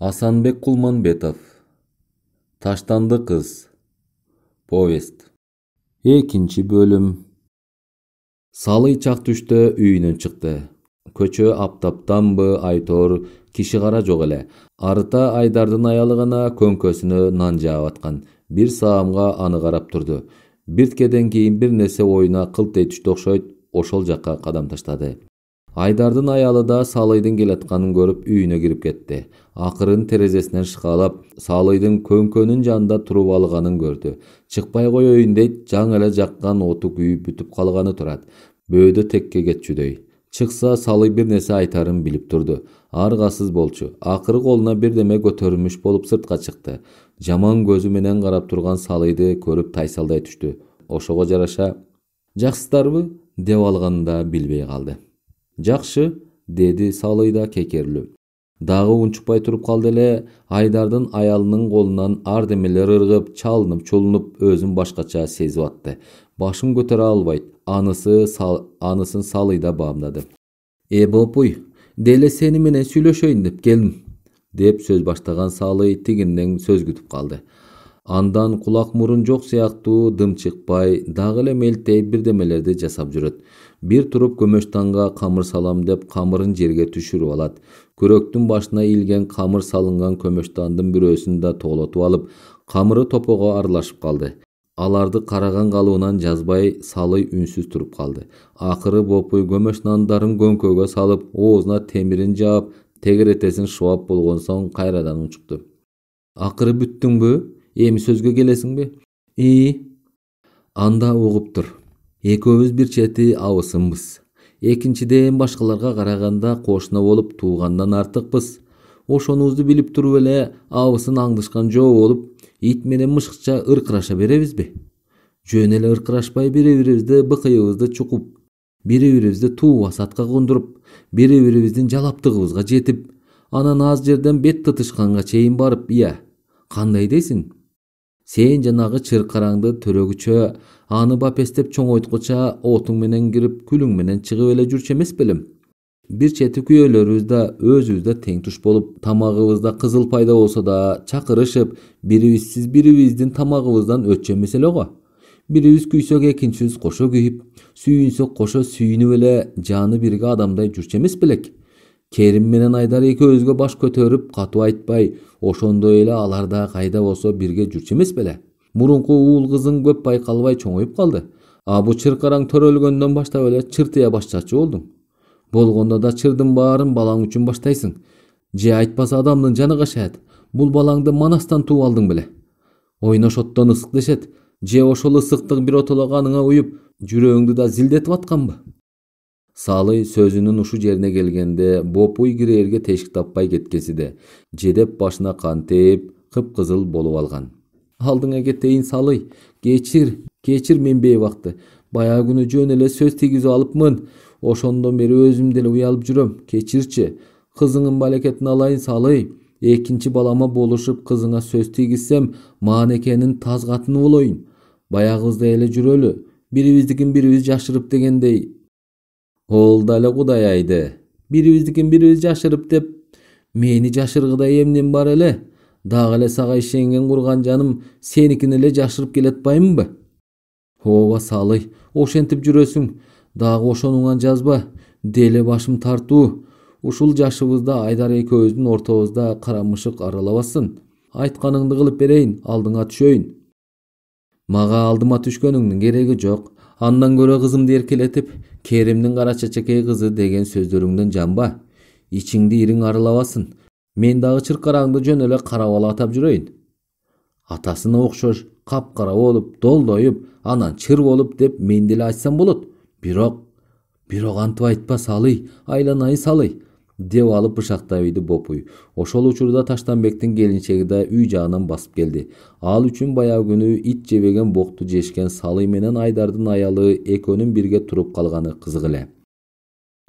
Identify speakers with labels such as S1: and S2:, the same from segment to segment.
S1: асанбек кулманбетов. Таштанды кыз. Повесть. Экинчи бөлүм. Салый чак түштө үйүнөн чыкты. Көчө аптаптанбы айтор киши кара жок эле. Арыта айдардын аялы гана көңкөсүнө нан жаап аткан. Бир саамга аны карап турду. Бирткеден кийин бир нерсе оюна кылт этүштү окшойт ошол жакка кадам таштады айдардын аялы да салыйдын келатканын көрүп үйүнө кирип кетти акырын терезесинен шыкалап салыйдын көңкөнүн жанында туруп алганын көрдү чыкпай коеюн дейт жаңы эле жаккан оту күйүп бүтүп калганы турат бөөдө текке кетчүдөй чыкса салый бир нерсе айтарын билип турду аргасыз болчу акыры колуна бирдеме көтөрүлмүш болуп сыртка чыкты жаман көзү менен карап турган салыйды көрүп тайсалдай түштү ошого жараша жакшысыздарбы деп алганын да билбей калды жакшы деди салый да кекерилип дагы унчукпай туруп калды эле айдардын аялынын колунан ардемелер ыргып чалынып чулунуп өзүн башкача сезип атты. Башын көтөрө албайт анысы анысын салый да баамдады э бопуй деле сени менен сүйлөшөйүн деп келдим деп сөз баштаган салый тигинден сөз күтүп калды андан кулак мурун жок сыяктуу дым чыкпай дагы эле мелтейип бирдемелерди жасап жүрөт бир туруп көмөчтанга камыр салам деп камырын жерге түшүрүп алат күрөктүн башына ийилген камыр салынган көмөчтандын бирөөсүн да тоолотуп алып камыры топого аралашып калды аларды караган калыбынан жазбай салый үнсүз туруп калды акыры бопуй көмөч нандарын көңкөгө салып оозуна темирин жаап тегеретесин шубап болгон соң кайрадан унчукту акыры бүттүңбү эми сөзгө келесиңби ии анда угуп тур экөөбүз бир чети абысынбыз. Экинчиден башкаларга караганда кошуна болуп туугандан артыкпыз ошонубузду билип туруп эле абысын аңдышкан жөө болуп ит менен мышыкча ыркыраша беребизби? Жөн эле ыркырашпай бири бирибизди быкыйыбызды чукуп бири бирибизди туу басатка кондуруп бири бирибиздин жалаптыгыбызга жетип анан аз жерден бет тытышканга чейин барып ыя кандай дейсиң сен жанагы чыркараңды төрөгүчө аны бапестеп чоңойткуча отуң менен кирип күлүң менен чыгып эле жүрчү эмес белем. Бир чети күйөөлөрүбүз да өзүбүз да тең туш болуп тамагыбызда кызыл пайда болсо да чакырышып бирибизсиз бирибиздин тамагыбыздан өтчү эмес эле го. Бирибиз күйсөк экинчибиз кошо күйүп сүйүнсөк кошо сүйүнүп эле жаны бирге адамдай жүрчү эмес белек керим менен айдар экөөбүзгө баш көтөрүп катуу айтпай ошондой эле алар да кайда болсо бирге жүрчү эмес беле? Мурунку уул кызың көп байкалбай чоңоюп калды. А бу чыркараң төрөлгөндөн баштап эле чыртыя башчачу болдуң болгондо да чырдын баарын балаң үчүн баштайсың. Же айтпаса адамдын жаны кашаят бул балаңды манастан тууп алдың беле. Ойношоттон ысык дешет. Же ошол ысыктык биротоло каныңа уюп жүрөгүңдү да зилдетип атканбы? Салый сөзүнүн ушул жерине келгенде бопуй кирээрге тешик таппай кеткенсиде жедеп башына кан тээп кыпкызыл болуп алган алдыңа кетейин салый. Кечир кечир мен бейбакты баягы күнү жөн эле сөз тийгизип алыпмын. Ошондон бери өзүм деле уялып жүрөм. Кечирчи кызыңдын балекетин алайын салый. Экинчи балама болушуп кызыңа сөз тийгизсем маанекенин таз катыны болоюн баягыбыздай эле жүрөлү. Бирибиздикин бирибиз жашырып дегендей ол дале кудай айды. Бирибиздикин бирибиз жашырып деп мени жашыргыдай эмнем бар эле? Дагы эле сага ишенген курган жаным сеникин эле жашырып келатпаймынбы? Ооба салый ошентип жүрөсүң. Дагы ошонуңан жазба. Деле башым тартуу. Ушул жашыбызда айдар экөөбүздүн ортобузда кара мышык аралабасын айтканыңды кылып берейин алдыңа түшөйүн. Мага алдыма түшкөнүңдүн кереги жок андан көрө кызымды эркелетип керимдин кара чечекей кызы деген сөздөрүңдөн жанба ичиңди ириң арылабасын мен дагы чыркараңды жөн эле кара бала атап жүрөйүн. Атасына окшош капкара болуп долдоюп анан чыр болуп деп мен деле айтсам болот. Бирок бирок антип айтпа салый айланайын салый. Деп алып бышактап бопуй. Ошол учурда таштанбектин келинчеги да үй жагынан басып келди. Ал үчүн баягы күнү ит жебеген бокту жешкен салый менен айдардын аялы экөөнүн бирге туруп калганы кызык эле.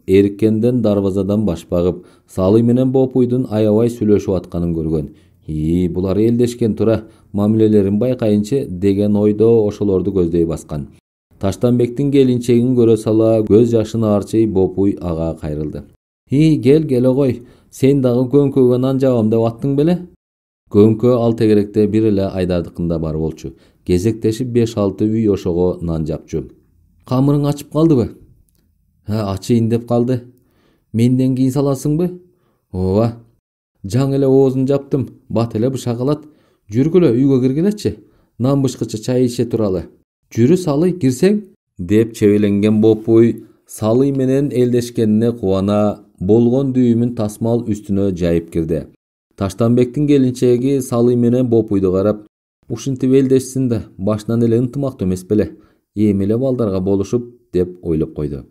S1: Эриккенден дарбазадан баш багып салый менен бопуйдун аябай сүйлөшүп атканын көргөн. Ии булар элдешкен тура мамилелерин байкайынчы деген ойдо ошолорду көздөй баскан. Таштанбектин келинчегин көрө сала көз жашын аарчый бопуй ага кайрылды и кел келе кой сен дагы көңкөгө нан жабам деп аттың беле? Көңкө ал тегеректе бир эле айдардыкында бар болчу. Кезектешип беш алты үй ошого нан жапчу. Камырың ачып калдыбы ачыйын деп калды. Менден кийин саласыңбы? Ооба. Жаңы эле оозун жаптым. Бат эле быша калат жүргүлө үйгө киргилечи нан бышкыча чай иче туралы. Жүрү салый кирсең? Деп чебеленген бопуй салый менен элдешкенине кубана болгон дүйүмүн тасмал үстүнө жайып кирди таштанбектин келинчеги салый менен бопуйду карап ушинтип элдешсиң да башынан эле ынтымактуу эмес беле эми эле балдарга болушуп деп ойлоп койду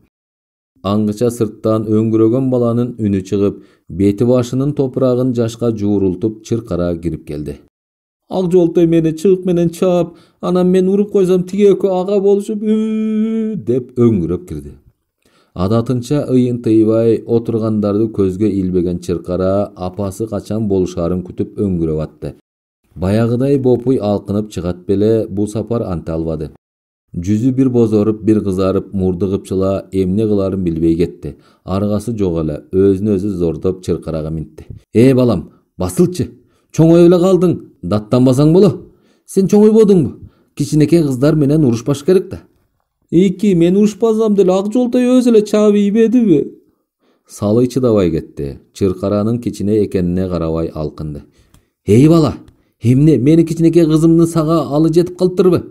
S1: аңгыча сырттан өңгүрөгөн баланын үнү чыгып бети башынын топурагын жашка жуурултуп чыркара кирип келди ак жолтой мени чыбык менен чаап анан мен уруп койсом тиги экөө ага болушуп деп өңүрөп кирди адатынча ыйын тыйбай отургандарды көзгө илбеген чыркара апасы качан болушаарын күтүп өңгүрөп атты баягыдай бопуй алкынып чыгат беле бул сапар анта албады. Жүзү бир бозоруп бир кызарып мурду кыпчыла эмне кылаарын билбей кетти. Аргасы жок эле өзүн өзү зордоп чыркарага минтти. Э балам басылчы чоңоюп эле калдың даттанбасаң боло сен чоңойбодуңбу кичинекей кыздар менен урушпаш керек да ики мен урушпасам деле ак жолтой өзү эле чаап ийбедиби салый чыдабай кетти чыркаранын кичине экенине карабай алкынды эй бала эмне менин кичинекей кызымды сага алы жетип калыптырбы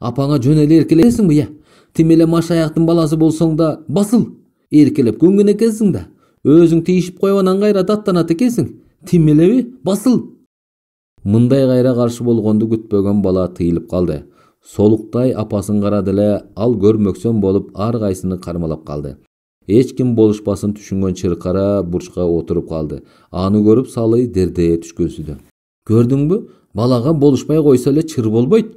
S1: апаңа жөн эле эркелесиңби э тим эле маш аяктын баласы болсоң да басыл эркелеп көнгөн экенсиң да өзүң тийишип коюп анан кайра даттанат экенсиң тим элеби басыл мындай кайра каршы болгонду күтпөгөн бала тыйылып калды солуктай апасын карады эле ал көрмөксөн болуп ар кайсыны кармалап калды эч ким болушпасын түшүнгөн чыркара бурчка отуруп калды аны көрүп салый дердее түшкүнсүдү көрдүңбү балага болушпай койсо эле чыр болбойт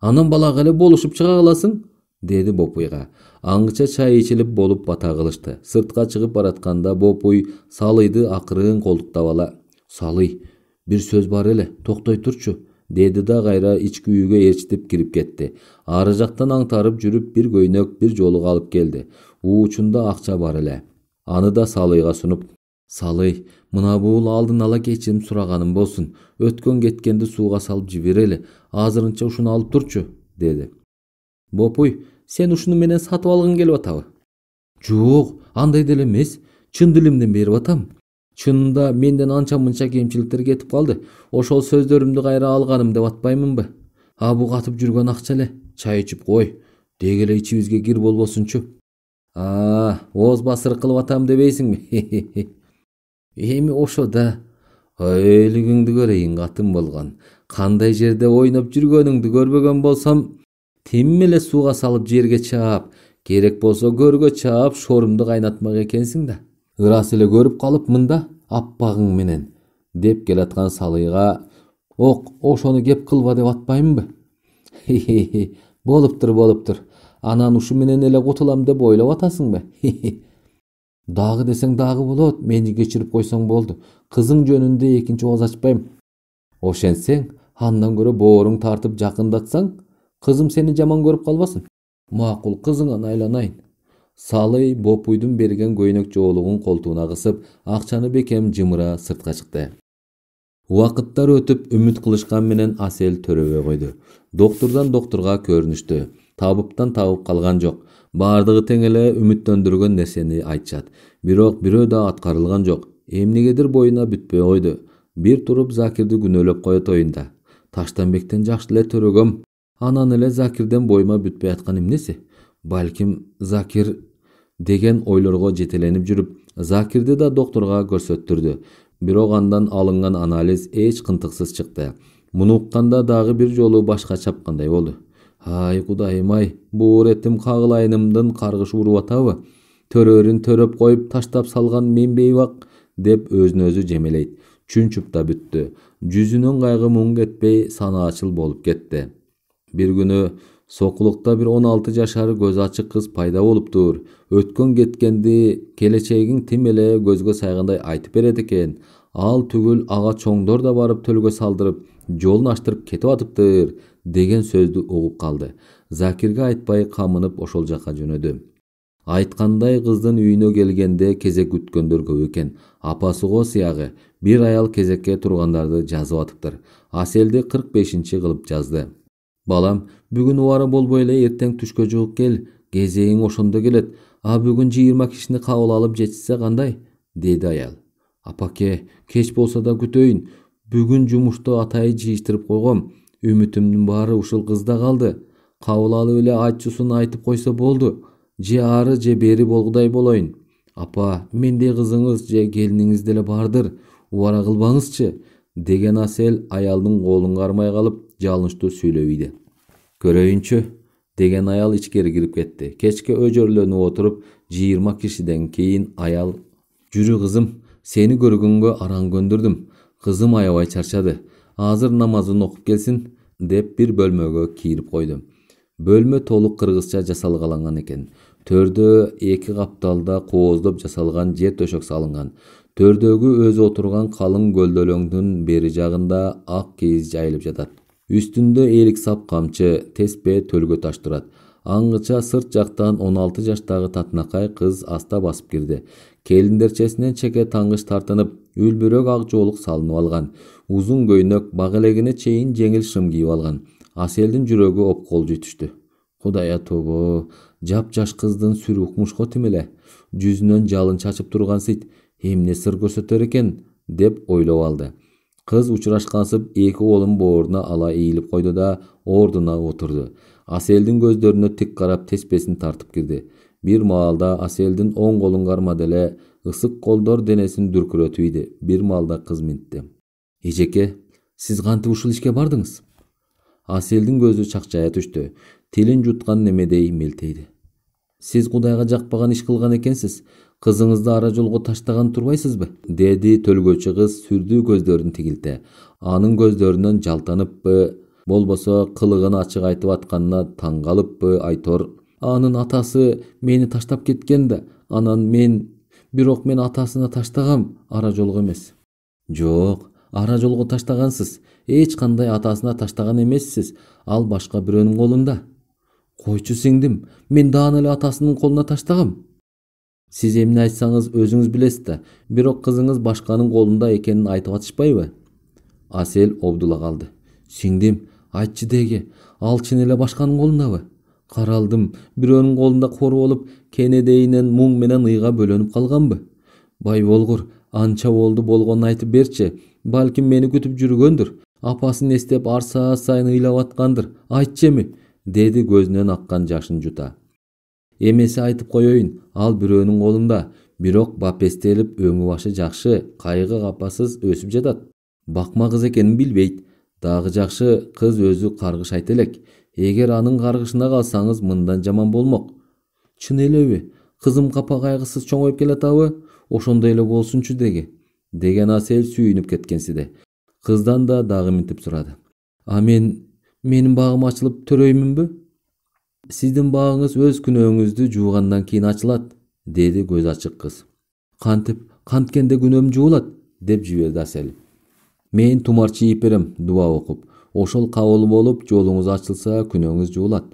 S1: анан балага эле болушуп чыга каласың деди бопуйга аңгыча чай ичилип болуп бата кылышты сыртка чыгып баратканда бопуй салыйды акырын колтуктап ала салый бир сөз бар эле токтой турчу деди да кайра ички үйгө ээрчитип кирип кетти ары жактан аңтарып жүрүп бир көйнөк бир жолук алып келди уучунда акча бар эле аны да салыйга сунуп салый мына бул алдын ала кечирим сураганым болсун өткөн кеткенди сууга салып жиберели азырынча ушуну алып турчу деди бопуй сен ушуну менен сатып алгың келип атабы жок андай деле эмес чын дилимден берип атам. Чынында менден анча мынча кемчиликтер кетип калды. Ошол сөздөрүмдү кайра алганым деп атпаймынбы? А бул катып жүргөн акча эле чай ичип кой деги эле ичибизге кир болбосунчу. А ооз басырык кылып атам дебейсиңби? Эми ошо да. Өйлүгүңдү көрөйүн катын болгон. Кандай жерде ойноп жүргөнүңдү көрбөгөн болсом тим эле сууга салып жерге чаап керек болсо көргө чаап шорумду кайнатмак экенсиң да ырас эле көрүп калып мында аппагың менен деп келаткан салыйга ок ошону кеп кылба деп атпаймынбы болуптур болуптур анан ушу менен эле кутулам деп ойлоп атасыңбы дагы десең дагы болот мени кечирип койсоң болду кызың жөнүндө экинчи ооз ачпайм ошентсең андан көрө бооруң тартып жакындатсаң кызым сени жаман көрүп калбасын. Макул кызыңан айланайын салый бопуйдун берген көйнөк жоолугун колтугуна кысып акчаны бекем жымыра сыртка чыкты убакыттар өтүп үмүт кылышкан менен асель төрөбөй койду доктурдан доктурга көрүнүштү табыптан табып калган жок баардыгы тең эле үмүттөндүргөн нерсени айтышат бирок бирөө да аткарылган жок эмнегедир боюна бүтпөй койду бир туруп закирди күнөөлөп коет оюнда таштанбектен жакшы эле төрөгөм анан эле закирден боюма бүтпөй аткан эмнеси балким закир деген ойлорго жетеленип жүрүп закирди да доктурга көрсөттүрдү. Бирок андан алынган анализ эч кынтыксыз чыкты. Муну укканда дагы бир жолу башка чапкандай болду. Ай кудайым ай бул иретим кагылайынымдын каргышы уруп атабы? Төрөрүн төрөп коюп таштап салган менбей бак деп өзүн өзү жемелейт. Чүнчүп да бүттү. Жүзүнөн кайгы муң кетпей санаачыл болуп кетти. Бир күнү сокулукта бир он алты жашар көзү ачык кыз пайда болуптур өткөн кеткенди келечегиң тим эле көзгө сайгандай айтып берет экен ал түгүл ага чоңдор да барып төлгө салдырып жолун аштырып кетип атыптыр деген сөздү угуп калды закирге айтпай камынып ошол жака жөнөдү айткандай кыздын үйүнө келгенде кезек күткөндөр көп экен апасы го сыягы бир аял кезекке тургандарды жазып атыптыр аселди кырк бешинчи кылып жазды балам бүгүн убары болбой эле эртең түшкө жугуп кел кезегиң ошондо келет а бүгүн жыйырма кишини кабыл алып жетишсе кандай деди аял апаке кеч болсо да күтөйүн бүгүн жумушту атайы жыйыштырып койгом үмүтүмдүн баары ушул кызда калды кабыл алып эле айтчусун айтып койсо болду же ары же бери болгудай болоюн апа мендей кызыңыз же келиниңиз деле бардыр убара кылбаңызчы деген асел аялдын колун кармай калып жалынычтуу сүйлөбүйдү көрөйүнчү деген аял ичкери кирип кетти кечке өжөрлөнүп отуруп жыйырма кишиден кийин аял жүрү кызым сени көргөнгө араң көндүрдүм кызым аябай чарчады азыр намазын окуп келсин деп бир бөлмөгө кирип койду бөлмө толук кыргызча жасалгаланган экен төрдө эки капталда кооздоп жасалган жер төшөк салынган төрдөгү өзү отурган калың көлдөлөңдүн бери жагында ак кийиз жайылып жатат үстүндө элик сап камчы теспе төлгө таш турат аңгыча сырт жактан он алты жаштагы татынакай кыз аста басып кирди келиндерчесинен чеке таңгыч тартынып үлбүрөк ак жоолук салынып алган узун көйнөк бак элегине чейин жеңил шым кийип алган аселдин жүрөгү опколжуй түштү кудай атобо жапжаш кыздын сүрү укмушко тим эле жүзүнөн жалын чачып тургансыйт эмне сыр көрсөтөр экен деп ойлоп алды кыз учурашкансып эки колун бооруна ала ийилип койду да ордуна отурду аселдин көздөрүнө тик карап теспесин тартып кирди бир маалда аселдин оң колун кармады эле ысык колдор денесин дүркүрөтүп ийди бир маалда кыз минтти. Эжеке сиз кантип ушул ишке бардыңыз? Аселдин көзү чакчая түштү. Тилин жуткан немедей мелтейди. Сиз кудайга жакпаган иш кылган экенсиз. Кызыңызды ара жолго таштаган турбайсызбы? деди төлгөөчү кыз сүрдүү көздөрүн тигилте. Анын көздөрүнөн жалтаныппы болбосо кылыгын ачык айтып атканына таң калыппы айтор. Анын атасы мени таштап кеткен да анан мен бирок мен атасына таштагам ара жолго эмес жок ара жолго таштагансыз эч кандай атасына таштаган эмессиз ал башка бирөөнүн колунда койчу сиңдим мен даана эле атасынын колуна таштагам сиз эмне айтсаңыз өзүңүз билесиз да бирок кызыңыз башканын колунда экенин айтып атышпайбы асел обдула калды сиңдим айтчы деги ал чын эле башканын колундабы каралдым бирөөнүн колунда кор болуп кенедейинен муң менен ыйга бөлөнүп калганбы бай болгур анча болду болгонун айтып берчи балким мени күтүп жүргөндүр апасын эстеп ар саат сайын ыйлап аткандыр айтчы эми деди көзүнөн аккан жашын жута эмеси айтып коеюн ал бирөөнүн колунда бирок бапестелип өңү башы жакшы кайгы капасыз өсүп жатат. Бакма кыз экенин билбейт дагы жакшы кыз өзү каргышайт элек. Эгер анын каргышына калсаңыз мындан жаман болмок чын элеби кызым капа кайгысыз чоңоюп келатабы ошондой эле болсунчу деги деген асел сүйүнүп кеткенсиди кыздан да дагы минтип сурады а мен менин багым ачылып төрөймүнбү сиздин багыңыз өз күнөөңүздү жуугандан кийин ачылат деди көзү ачык кыз кантип канткенде күнөөм жуулат деп жиберди асел мен тумар чийип берем дуба окуп ошол кабыл болуп жолуңуз ачылса күнөөңүз жуулат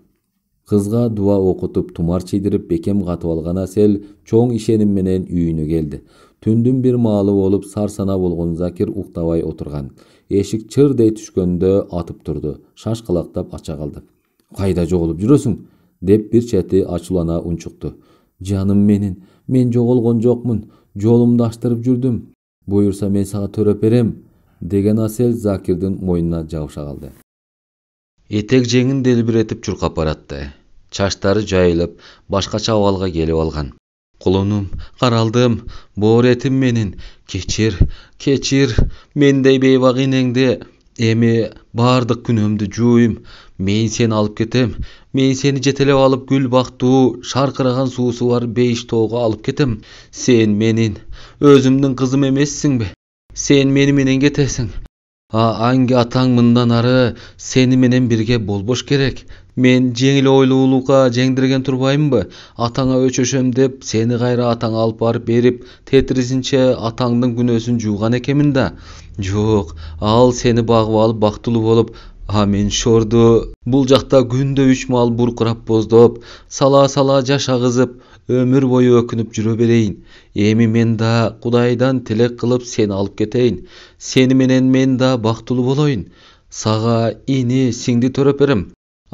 S1: кызга дуба окутуп тумар чийдирип бекем катып алган асел чоң ишеним менен үйүнө келди түндүн бир маалы болуп сарсанаа болгон закир уктабай отурган эшик чырдей түшкөндө атып турду шашкалактап ача калды кайда жоголуп жүрөсүң деп бир чети ачуулана унчукту жаным менин мен жоголгон жокмун жолумду аштырып жүрдүм буюрса мен сага төрөп берем деген асел закирдин мойнуна жабыша калды этек жеңин делбиретип чуркап баратты чачтары жайылып башкача абалга келип алган кулунум каралдым бооретим менин кечир кечир мендей бейбак энеңди эми баардык күнөөмдү жууйм мен сени алып кетем. Мен сени жетелеп алып гүл бактуу шаркыраган суусу бар бейиш тоого алып кетем. Сен менин өзүмдүн кызым эмессиңби сен мени менен кетесиң а анги атаң мындан ары сени менен бирге болбош керек. Мен жеңил ойлуулукка жеңдирген турбаймынбы атаңа өчөшөм деп сени кайра атаңа алып барып берип тетирисинче атаңдын күнөөсүн жууган экенмин да. Жок ал сени багып алып бактылуу болуп а мен шорду бул жакта күндө үч маал буркурап боздоп сала сала жаш агызып өмүр бою өкүнүп жүрө берейин эми мен да кудайдан тилек кылып сени алып кетейин сени менен мен да бактылуу болоюн сага ини сиңди төрөп берем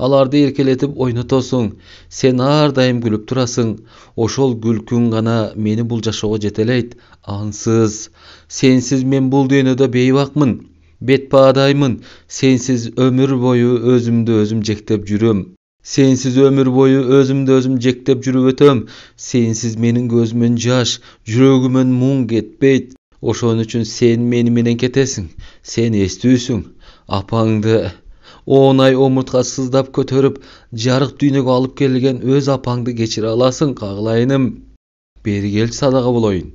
S1: аларды эркелетип ойнотосуң сен ар дайым күлүп турасың ошол күлкүң гана мени бул жашоого жетелейт ансыз сенсиз мен бул дүйнөдө бейбакмын бет баадаймын сенсиз өмүр бою өзүмдү өзүм жектеп жүрөм сенсиз өмүр бою өзүмдү өзүм жектеп жүрүп өтөм сенсиз менин көзүмөн жаш жүрөгүмөн муң кетпейт ошон үчүн сен мени менен кетесиң сен эстүүсүң апаңды он ай омуртка сыздап көтөрүп жарык дүйнөгө алып келген өз апаңды кечире аласың кагылайыным бери келчи садага болоюн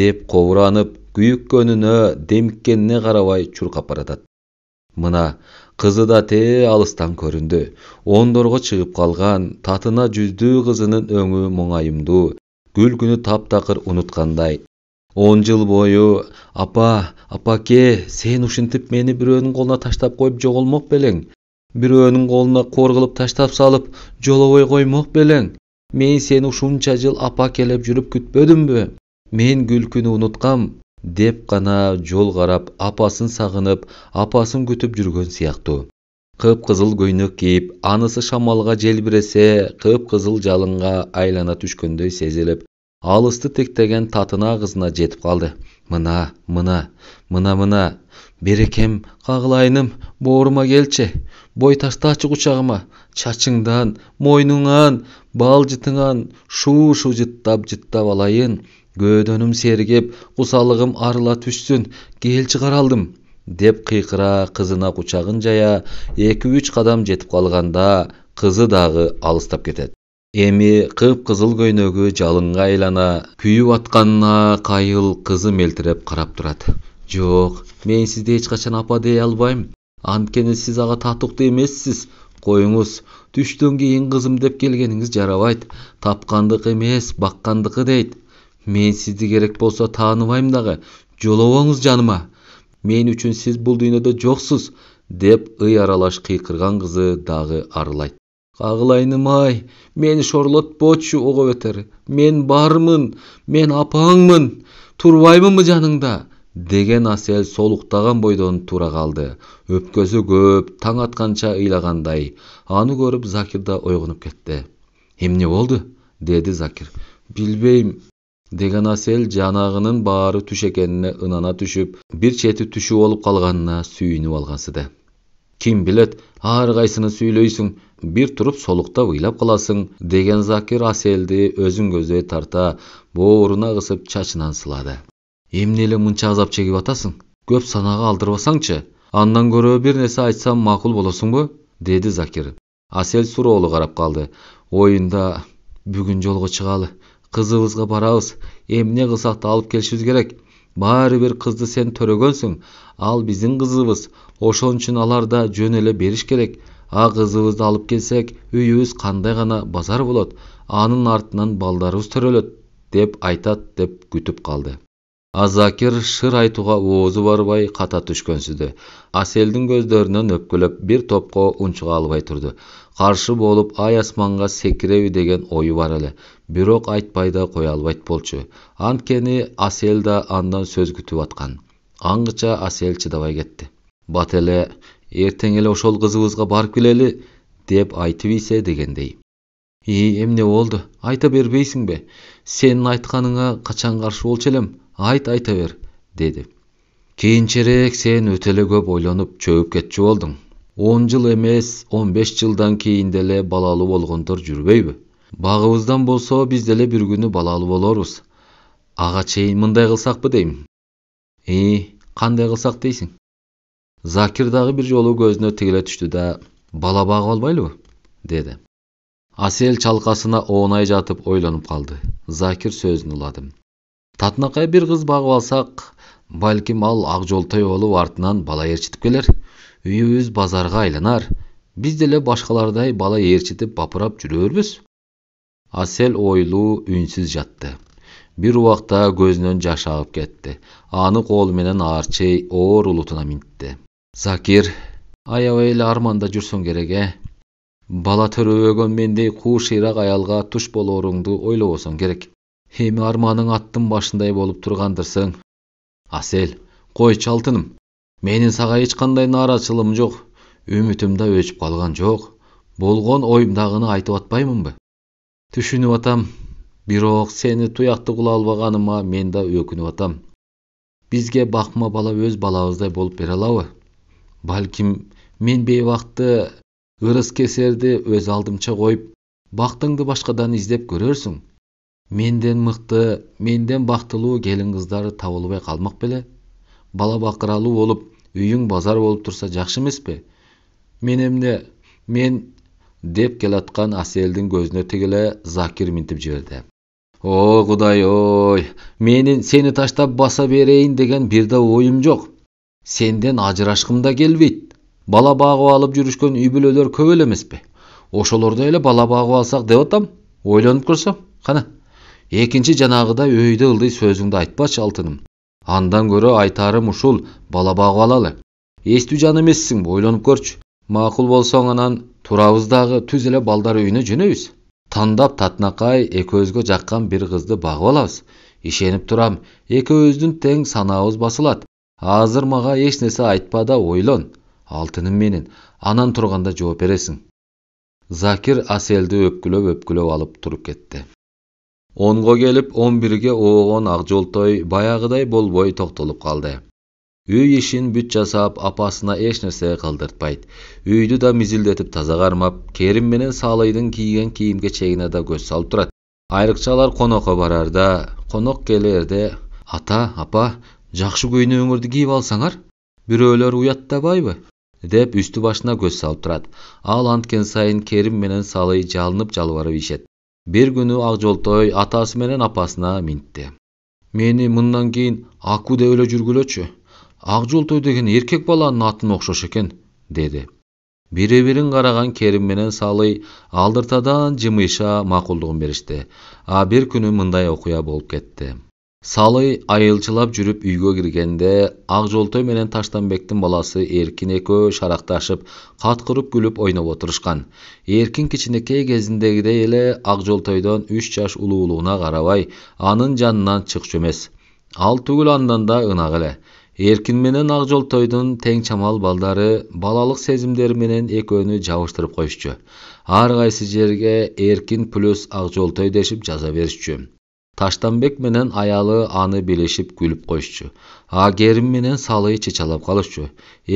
S1: деп кобуранып күйүккөнүнө демиккенине карабай чуркап баратат. Мына кызы да тээ алыстан көрүндү. Ондорго чыгып калган татына жүздүү кызынын өңү моңайымдуу күлкүнү таптакыр унуткандай. Он жыл бою апа апаке сен ушинтип мени бирөөнүн колуна таштап коюп жоголмок белең. Бирөөнүн колуна кор кылып таштап салып жолобой коймок белең. Мен сени ушунча жыл апакелеп жүрүп күтпөдүмбү? Мен күлкүнү унуткам деп гана жол карап апасын сагынып апасын күтүп жүргөн сыяктуу. Кыпкызыл көйнөк кийип анысы шамалга желбиресе кыпкызыл жалынга айлана түшкөндөй сезилип алысты тиктеген татына кызына жетип калды. Мына мына мына мына берекем кагылайыным боорума келчи бой таштачы кучагыма чачыңдан мойнуңан балжытыңан шуу шу жыттап жыттап алайын көөдөнүм сергип кусалыгым арыла түшсүн келчи каралдым деп кыйкыра кызына кучагын жая эки үч кадам жетип калганда кызы дагы алыстап кетет эми кыпкызыл көйнөгү жалынга айлана күйүп атканына кайыл кызы мелтиреп карап турат жок мен сизди эч качан апа дей албайм анткени сиз ага татыктуу эмессиз коюңуз түштөн кийин кызым деп келгениңиз жарабайт тапкандыкы эмес баккандыкы дейт мен сизди керек болсо тааныбайм дагы жолобоңуз жаныма мен үчүн сиз бул дүйнөдө жоксуз деп ый аралаш кыйкырган кызы дагы арылайт кагылайыным ай мени шорлотпочу ого бетер мен бармын мен апаңмын турбаймынбы жаныңда деген асел солуктаган бойдон тура калды өпкөсү көп таң атканча ыйлагандай аны көрүп закир да ойгонуп кетти эмне болду деди закир билбейм деген асел жанагынын баары түш экенине ынана түшүп бир чети түшү болуп калганына сүйүнүп алгансыды ким билет ар кайсыны сүйлөйсүң бир туруп солуктап ыйлап каласың деген закир аселди өзүн көздөй тарта бооруна кысып чачынан сылады. Эмне эле мынча азап чегип атасың? Көп санаага алдырбасаңчы андан көрө бир нерсе айтсам макул болосуңбу деди закир. Асел суроолуу карап калды оюнда бүгүн жолго чыгалы кызыбызга барабыз эмне кылсак да алып келишибиз керек баары бир кызды сен төрөгөнсүң ал биздин кызыбыз ошон үчүн аларда жөн эле бериш керек а кызыбызды алып келсек үйүбүз кандай гана базар болот анын артынан балдарыбыз төрөлөт деп айтат деп күтүп калды азакир шыр айтууга оозу барбай ката түшкөнсүздү аселдин көздөрүнөн өпкөлөп бир топко унчуга албай турду каршы болуп ай асманга секиреби деген ою бар эле бирок айтпай да кое албайт болчу. Анткени асел да андан сөз күтүп аткан. Аңгыча асел чыдабай кетти. Бат эле эртең эле ошол кызыбызга барып келели деп айтып ийсе дегендей. Ии эмне болду? Айта бербейсиңби сенин айтканыңа качан каршы болчу элем? Айт айта бер деди. Кийинчерээк сен өтө эле көп ойлонуп чөгүп кетчү болдуң. Он жыл эмес он беш жылдан кийин деле балалуу болгондор жүрбөйбү багыбыздан болсо биз деле бир күнү балалуу болорбуз ага чейин мындай кылсакпы дейм ии кандай кылсак дейсиң закир дагы бир жолу көзүнө тигиле түштү да бала багып албайлыбы? деди асель чалкасына оонай жатып ойлонуп калды закир сөзүн улады татынакай бир кыз багып алсак балким ал ак жолтой болуп артынан бала ээрчитип келер. Үйүбүз базарга айланар биз деле башкалардай бала ээрчитип бапырап жүрө бербүз асел ойлуу үнсүз жатты. Бир убакта көзүнөн жаш агып кетти аны колу менен аарчый оор улутуна минтти закир аябай эле арманда жүрсөң керек э бала төрөбөгөн мендей куу шыйрак аялга туш болооруңду ойлобосоң керек. Эми арманың аттын башындай болуп тургандырсың асел койчу алтыным сага эч кандай нааразычылыгым жок. Үмүтүм да өчүп калган жок. Болгон оюмдагыны айтып атпаймынбы? Түшүнүп атам. Бирок сени туяктуу кыла албаганыма мен да өкүнүп атам. Бизге бакма бала өз балабыздай болуп бере алабы? Балким мен бейбакты ырыс кесерди өз алдымча коюп бактыңды башкадан издеп көрөрсүң? Менден мыкты менден бактылуу келин кыздар табылбай калмак беле. Бала бакыралуу болуп үйүң базар болуп турса жакшы эмеспи мен эмне мен деп келаткан аселдин көзүнө тигиле закир минтип жиберди о кудай ой менин сени таштап баса берейин деген бир да оюм жок сенден ажырашкым да келбейт бала багып алып жүрүшкөн үй бүлөлөр көп эле эмеспи ошолордой эле бала багып алсак деп атам ойлонуп көрсөң кана экинчи жанагыдай өйдө ылдый сөзүңдү айтпачы алтыным. Андан көрө айтарым ушул бала багып алалы. Эстүү жан эмессиңби ойлонуп көрчү. Макул болсоң анан турабыз дагы түз эле балдар үйүнө жөнөйбүз тандап татынакай экөөбүзгө жаккан бир кызды багып алабыз. Ишенип турам экөөбүздүн тең санаабыз басылат. Азыр мага эч нерсе айтпа да ойлон. Алтыным менин анан турганда жооп бересиң. Закир аселди өпкүлөп өпкүлөп алып туруп кетти онго келип он бирге оогон ак жолтой баягыдай болбой токтолуп калды үй ишин бүт жасап апасына эч нерсе кылдыртпайт үйдү да мизилдетип таза кармап керим менен салыйдын кийген кийим кечегине да көз салып турат айрыкча алар конокко барарда конок келерде ата апа жакшы көйнөгүңөрдү кийип алсаңар бирөөлөр уяттабайбы деп үстү башына көз салып турат ал анткен сайын керим менен салый жалынып жалбарып ийишет бир күнү ак жолтой атасы менен апасына минтти мени мындан кийин аку деп эле жүргүлөчү ак жолтой деген эркек баланын атына окшош экен деди бири бирин караган керим менен салый алдыртадан жымыйша макулдугун беришти а бир күнү мындай окуя болуп кетти салый айылчылап жүрүп үйгө киргенде ак жолтой менен таштанбектин баласы эркин экөө шаракташып каткырып күлүп ойноп отурушкан. Эркин кичинекей кезиндегидей эле ак жолтойдон үч жаш улуулугуна карабай анын жанынан чыкчу эмес. Ал түгүл андан да ынак эле. Эркин менен ак жолтойдун тең чамал балдары балалык сезимдери менен экөөнү жабыштырып коюшчу. Ар кайсы жерге эркин плюс ак жолтой дешип жаза беришчү таштанбек менен аялы аны билишип күлүп коюшчу керим менен салый чычалап калышчу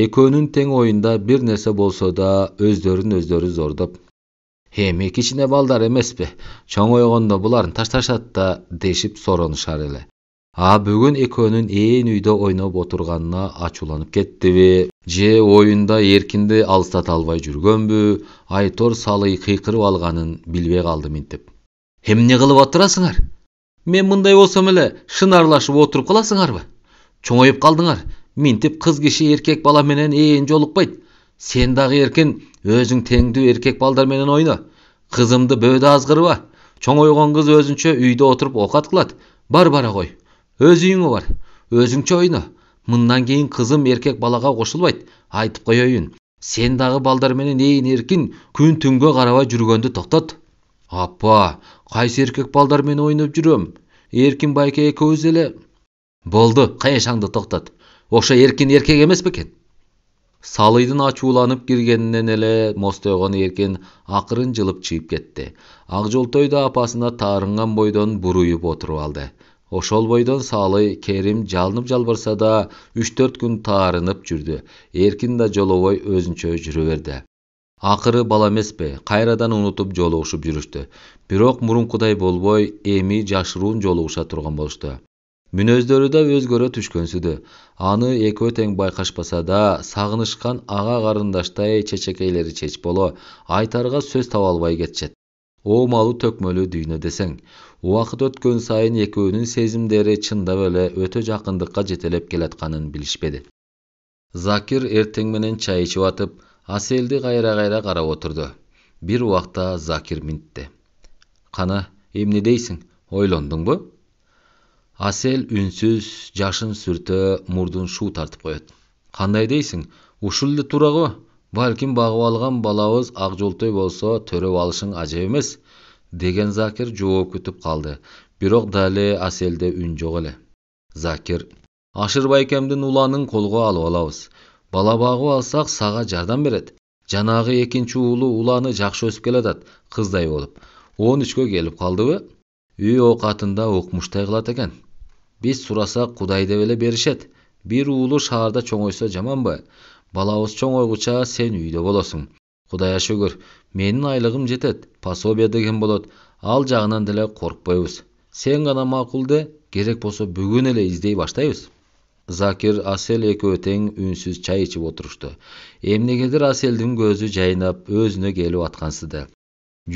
S1: экөөнүн тең оюнда бир нерсе болсо да өздөрүн өздөрү зордоп эми кичине балдар эмеспи чоңойгондо буларын ташташат да дешип соронушар эле а бүгүн экөөнүн ээн үйдө ойноп отурганына ачууланып кеттиби же оюнда эркинди алыстата албай жүргөнбү айтор салый кыйкырып алганын билбей калды минтип эмне кылып отурасыңар мен мындай болсом эле шынарлашып отуруп каласыңарбы чоңоюп калдыңар минтип кыз киши эркек бала менен ээн жолукпайт сен дагы эркин өзүң теңдүү эркек балдар менен ойно кызымды бөөдө азгырба чоңойгон кыз өзүнчө үйдө отуруп оокат кылат бар бара кой өз үйүңө бар өзүңчө ойно мындан кийин кызым эркек балага кошулбайт айтып коеюн сен дагы балдар менен ээн эркин күн түнгө карабай жүргөндү токтот апа кайсы эркек балдар менен ойноп жүрөм эркин байке эле болду каешаңды токтот ошо эркин эркек эмес бекен салыйдын ачууланып киргенинен эле мостойгон эркин акырын жылып чыгып кетти ак жолтой да апасына таарынган бойдон буруюп отуруп алды ошол бойдон салый керим жалынып жалбыраса да үч төрт күн таарынып жүрдү эркин да жолобой өзүнчө жүрө берди акыры бала эмеспи кайрадан унутуп жолугушуп жүрүштү. Бирок мурункудай болбой эми жашыруун жолугуша турган болушту. Мүнөздөрү да өзгөрө түшкөнсүдү. Аны экөө тең байкашпаса да сагынышкан ага карындаштай чечекейлери чеч боло айтарга сөз таба албай кетишет. Оомалуу төкмөлүү дүйнө десең убакыт өткөн сайын экөөнүн сезимдери чындап эле өтө жакындыкка жетелеп келатканын билишпеди. Закир эртең менен чай ичип атып аселди кайра кайра карап отурду бир убакта закир минтти кана эмне дейсиң ойлондуңбу асел үнсүз жашын сүртө мурдун шуу тартып коет кандай дейсиң ушул эле туура го балким багып алган балабыз ак жолтой болсо төрөп алышың ажеп эмес деген закир жооп күтүп калды бирок дали аселде үн жок эле закир ашыр байкемдин уланын колго алып алабыз бала багып алсак сага жардам берет. Жанагы экинчи уулу уланы жакшы өсүп келатат кыздай болуп. Он үчкө келип калдыбы үй оокатында укмуштай кылат экен. Биз сурасак кудай деп эле беришет. Бир уулу шаарда чоңойсо жаманбы балабыз чоңойгуча сен үйдө болосуң. Кудайга шүгүр менин айлыгым жетет пособие деген болот. Ал жагынан деле коркпойбуз. Сен гана макул де керек болсо бүгүн эле издей баштайбыз. Закир асел экөө тең үнсүз чай ичип отурушту эмнегедир аселдин көзү жайнап өзүнө келип аткансыды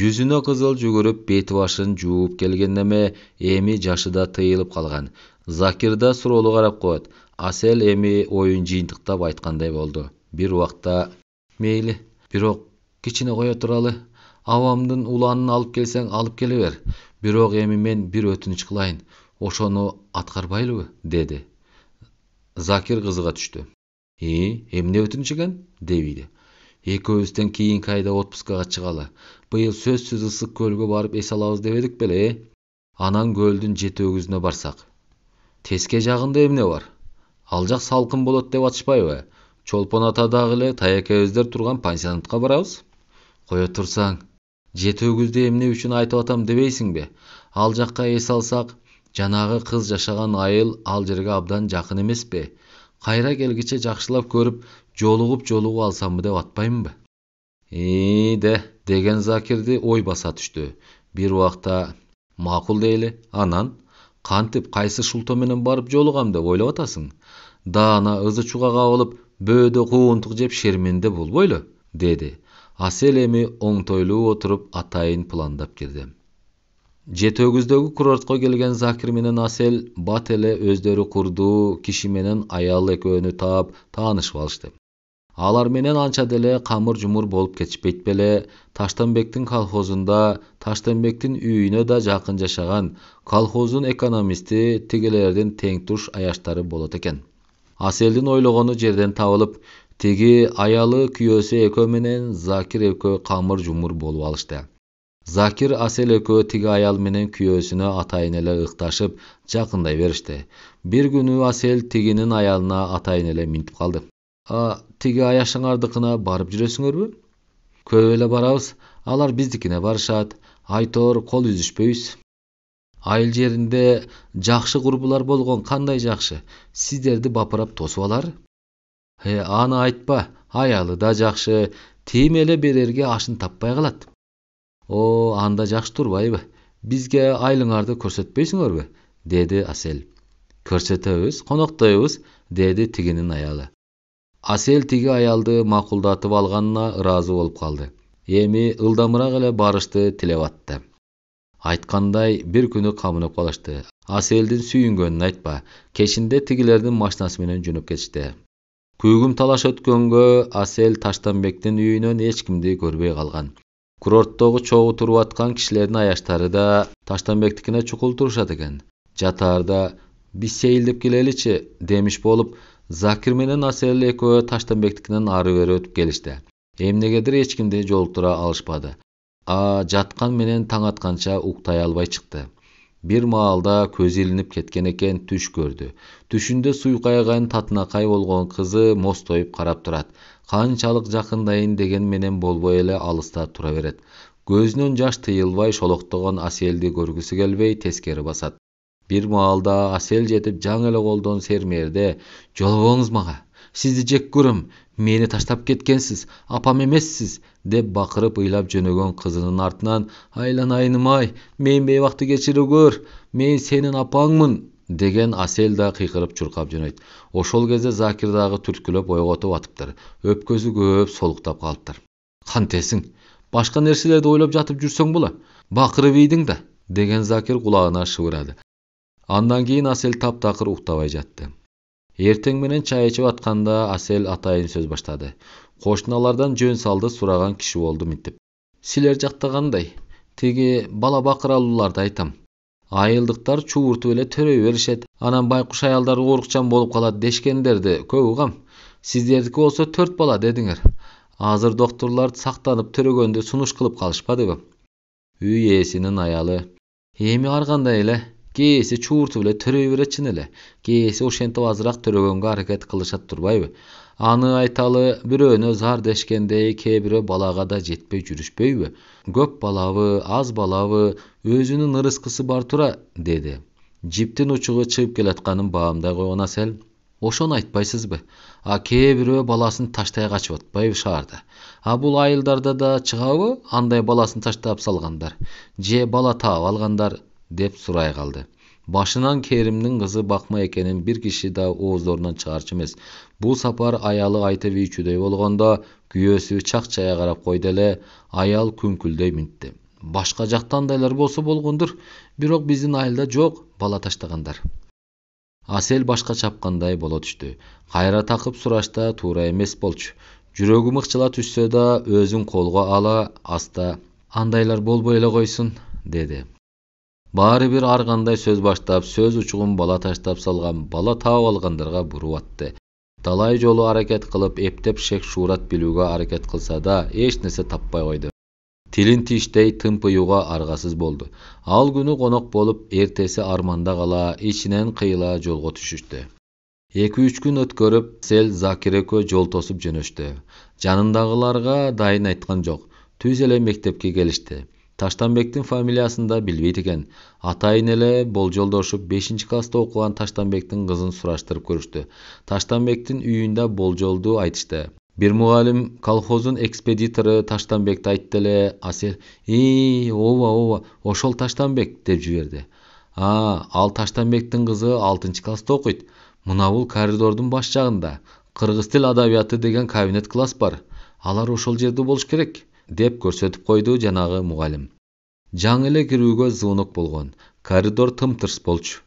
S1: жүзүнө кызыл жүгүрүп бети башын жууп келген неме эми жашы да тыйылып калган закир да суроолуу карап коет асел эми оюн жыйынтыктап айткандай болду бир убакта мейли бирок кичине кое туралы абамдын уланын алып келсең алып келе бер бирок эми мен бир өтүнүч кылайын ошону аткарбайлыбы деди закир кызыга түштү эмне өтүнүч экен деп экөөбүздөн кийинки айда отпускага чыгалы быйыл сөзсүз ысык көлгө барып эс алабыз дебедик беле э анан көлдүн жети өгүзүнө барсак теске жагында эмне бар ал жак салкын болот деп атышпайбы чолпон атадагы эле таякебиздер турган пансионатка барабыз кое турсаң жети өгүздү эмне үчүн айтып атам дебейсиңби ал жакка эс алсак жанагы кыз жашаган айыл ал жерге абдан жакын эмеспи кайра келгиче жакшылап көрүп жолугуп жолугуп алсамбы деп атпаймынбы де деген закирди ой баса түштү бир убакта макул дейли анан кантип кайсы шулто менен барып жолугам деп ойлоп атасың даана ызы чуга кабылып бөөдө куунтук жеп шерменде болбойлу деди асел эми оңтойлуу отуруп атайын пландап кирди жети өгүздөгү курортко келген закир менен асел бат эле өздөрү курдуу киши менен аял экөөнү таап таанышып алышты алар менен анча деле камыр жумур болуп кетишпейт беле таштанбектин колхозунда таштанбектин үйүнө да жакын жашаган колхоздун экономисти тигилердин тең туш аяштары болот экен аселдин ойлогону жерден табылып тиги аялы күйөөсү экөө менен закир экөө камыр жумур болуп алышты закир асел экөө тиги аял менен күйөөсүнө атайын эле ыкташып жакындай беришти бир күнү асел тигинин аялына атайын эле минтип калды а тиги аяшыңардыкына барып жүрөсүңөрбү көп эле барабыз алар биздикине барышат айтор кол үзүшпөйбүз айыл жеринде жакшы курбулар болгон кандай жакшы сиздерди бапырап тосуп алар аны айтпа аялы да жакшы тим эле берерге ашын таппай калат о анда жакшы турбайбы бизге айылыңарды көрсөтпөйсүңөрбү деди асел. Көрсөтөбүз коноктойбуз деди тигинин аялы. Асел тиги аялды макулдатып алганына ыраазы болуп калды эми ылдамыраак эле барышты тилеп атты. Айткандай бир күнү камынып калышты аселдин сүйүнгөнүн айтпа кечинде тигилердин машинасы менен жөнөп кетишти күйгүм талаш өткөнгө асел таштанбектин үйүнөн эч кимди көрбөй калган курорттогу чогуу туруп аткан кишилердин аяштары да таштанбектикине чукул турушат экен. Жатаарда биз сейилдеп келеличи демиш болуп закир менен асел экөө таштанбектикинен ары бери өтүп келишти. Эмнегедир эч кимди жолуктура алышпады. А жаткан менен таң атканча уктай албай чыкты. Бир маалда көзү илинип кеткен экен түш көрдү. Түшүндө суйкайган татынакай болгон кызы мостоюп карап турат. Деген менен болбой эле алыстап тура берет. Көзүнөн жаш тыйылбай шолоктогон аселди көргүсү келбей тескери басат. Бир маалда асел жетип жаңы эле колдон сермээрде жолугуңуз мага сизди жек көрөм мени таштап кеткенсиз апам эмессиз деп бакырып ыйлап жөнөгөн кызынын артынан айланайыным ай мени бейбакты кечирип көр мен сенин апаңмын деген асел да кыйкырып чуркап жөнөйт ошол кезде закир дагы түрткүлөп ойготуп атыптыр. Өпкөсү көп солуктап калыптыр. Кантесиң башка нерселерди ойлоп жатып жүрсөң боло бакырып ийдиң да деген закир кулагына шыбырады андан кийин асел таптакыр уктабай жатты. Эртең менен чай ичип атканда асел атайын сөз баштады. Кошуналардан жөн салды сураган киши болду минтип силер жакта кандай тиги бала бакыралууларды айтам. Айылдыктар чубуртуп эле төрөй беришет. Анан байкуш аялдар уурукчан болуп калат дешкендерди көп угам сиздердики болсо төрт бала дедиңер. Азыр доктурлар сактанып төрөгөндү сунуш кылып калышпадыбы үй ээсинин аялы. Эми ар кандай эле? Кээси чууртуп эле төрөй беретчүн эле. Кээси ошентип азыраак төрөгөнгө аракет кылышат турбайбы? Аны айталы бирөөнө зар дешкендей кээ бирөө балага да жетпей жүрүшпөйбү? Көп балабы аз балабы өзүнүн ырыскысы бар тура деди жиптин учугу чыгып келатканын баамдай койгон асел ошону айтпайсызбы а кээ бирөө баласын таштай качып атпайбы шаарда а бул айылдарда да чыгабы андай баласын таштап салгандар же бала таап алгандар деп сурай калды башынан керимдин кызы бакма экенин бир киши да ооздорунан чыгарчу эмес бул сапар аялы айтып болгондо күйөөсү чак чая карап койду эле аял күңкүлдөй минтти башка жакта андайлар болсо болгондур бирок биздин айылда жок бала таштагандар асел башка чапкандай боло түштү кайра такып сурашта туура эмес болчу жүрөгү мыкчыла түшсө да өзүн колго ала аста андайлар болбой эле койсун деди баары бир ар кандай сөз баштап сөз учугун бала таштап салган бала таап алгандарга буруп атты. Талай жолу аракет кылып эптеп шек шуурат билүүгө аракет кылса да эч нерсе таппай койду. Тилин тиштей тымпыюуга аргасыз болду. Ал күнү конок болуп эртеси арманда кала ичинен кыйла жолго түшүштү. Эки үч күн өткөрүп сел закир экөө жол тосуп жөнөштү. Жанындагыларга дайын айткан жок. Түз эле мектепке келишти таштанбектин фамилиясын да билбейт экен атайын эле болжолдошуп бешинчи класста окуган таштанбектин кызын сураштырып көрүштү таштанбектин үйүндө болжолду айтышты. Бир мугалим колхоздун экспедитору таштанбекти айтты эле асел ии ооба ооба ошол таштанбек деп жиберди а ал таштанбектин кызы алтынчы класста окуйт мына бул коридордун баш жагында кыргыз тил адабияты деген кабинет класс бар. Алар ошол жерде болуш керек. Деп көрсөтүп койду жанагы мугалим. Жаңы эле кирүүгө звонок болгон коридор тымтырс болчу.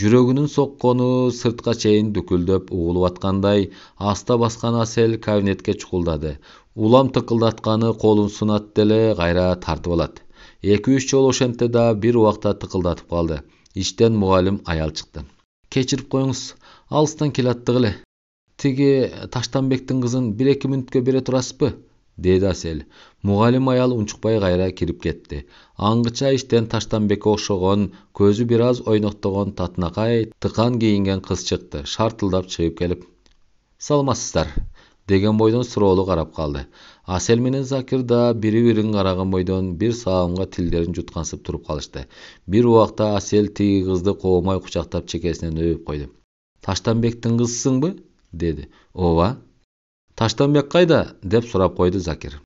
S1: Жүрөгүнүн соккону сыртка чейин дүкүлдөп угулуп аткандай аста баскан асел кабинетке чукулдады. Улам тыкылдатканы колун сунат деле кайра тартып алат. Эки үч жолу ошентти да бир убакта тыкылдатып калды. Ичтен мугалим аял чыкты. Кечирип коюңуз алыстан келаттык эле тиги таштанбектин кызын бир эки мүнөткө бере турасызбы деди асел мугалим аял унчукпай кайра кирип кетти. Аңгыча иштен таштанбекке окшогон көзү бир аз ойноктогон татынакай тыкан кийинген кыз чыкты. Шартылдап чыгып келип саламатсыздар деген бойдон суроолуу карап калды. Асел менен закир да бири бирин караган бойдон бир саамга тилдерин жуткансып туруп калышты. Бир убакта асел тиги кызды коомай кучактап чекесинен өбүп койду. Таштанбектин кызысыңбы деди. Ооба таштанбек кайда деп сурап койду закир.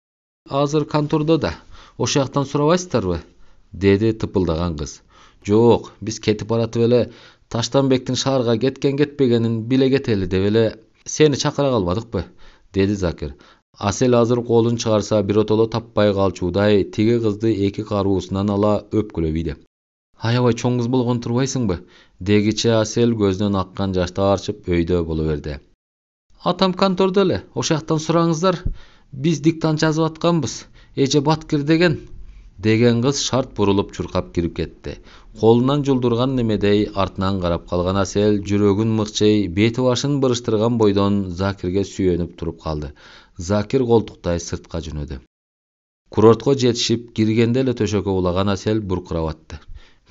S1: Азыр контордо да. Ошол жактан сурабайсыздарбы деди тыпылдаган кыз жок биз кетип баратып эле таштанбектин шаарга кеткен кетпегенин биле кетели деп эле сени чакыра калбадыкпы деди закир. Асел азыр колун чыгарса биротоло таппай калчудай тиги кызды эки кароосунан ала өпкүлөп ийди аябай чоң кыз болгон турбайсыңбы? дегиче асел көзүнөн аккан жашты аарчып өйдө боло берди. Атам контордо эле ошол жактан сураңыздар. Биз диктант жазып атканбыз. Эже баткир деген. Деген кыз шарт бурулуп чуркап кирип кетти. Колунан жулдурган немедей артынан карап калган асел жүрөгүн мыкчый бети башын бырыштырган бойдон закирге сүйөнүп туруп калды. Закир колтуктай сыртка жөнөдү. Курортко жетишип киргенде эле төшөккө улаган асел буркурап атты.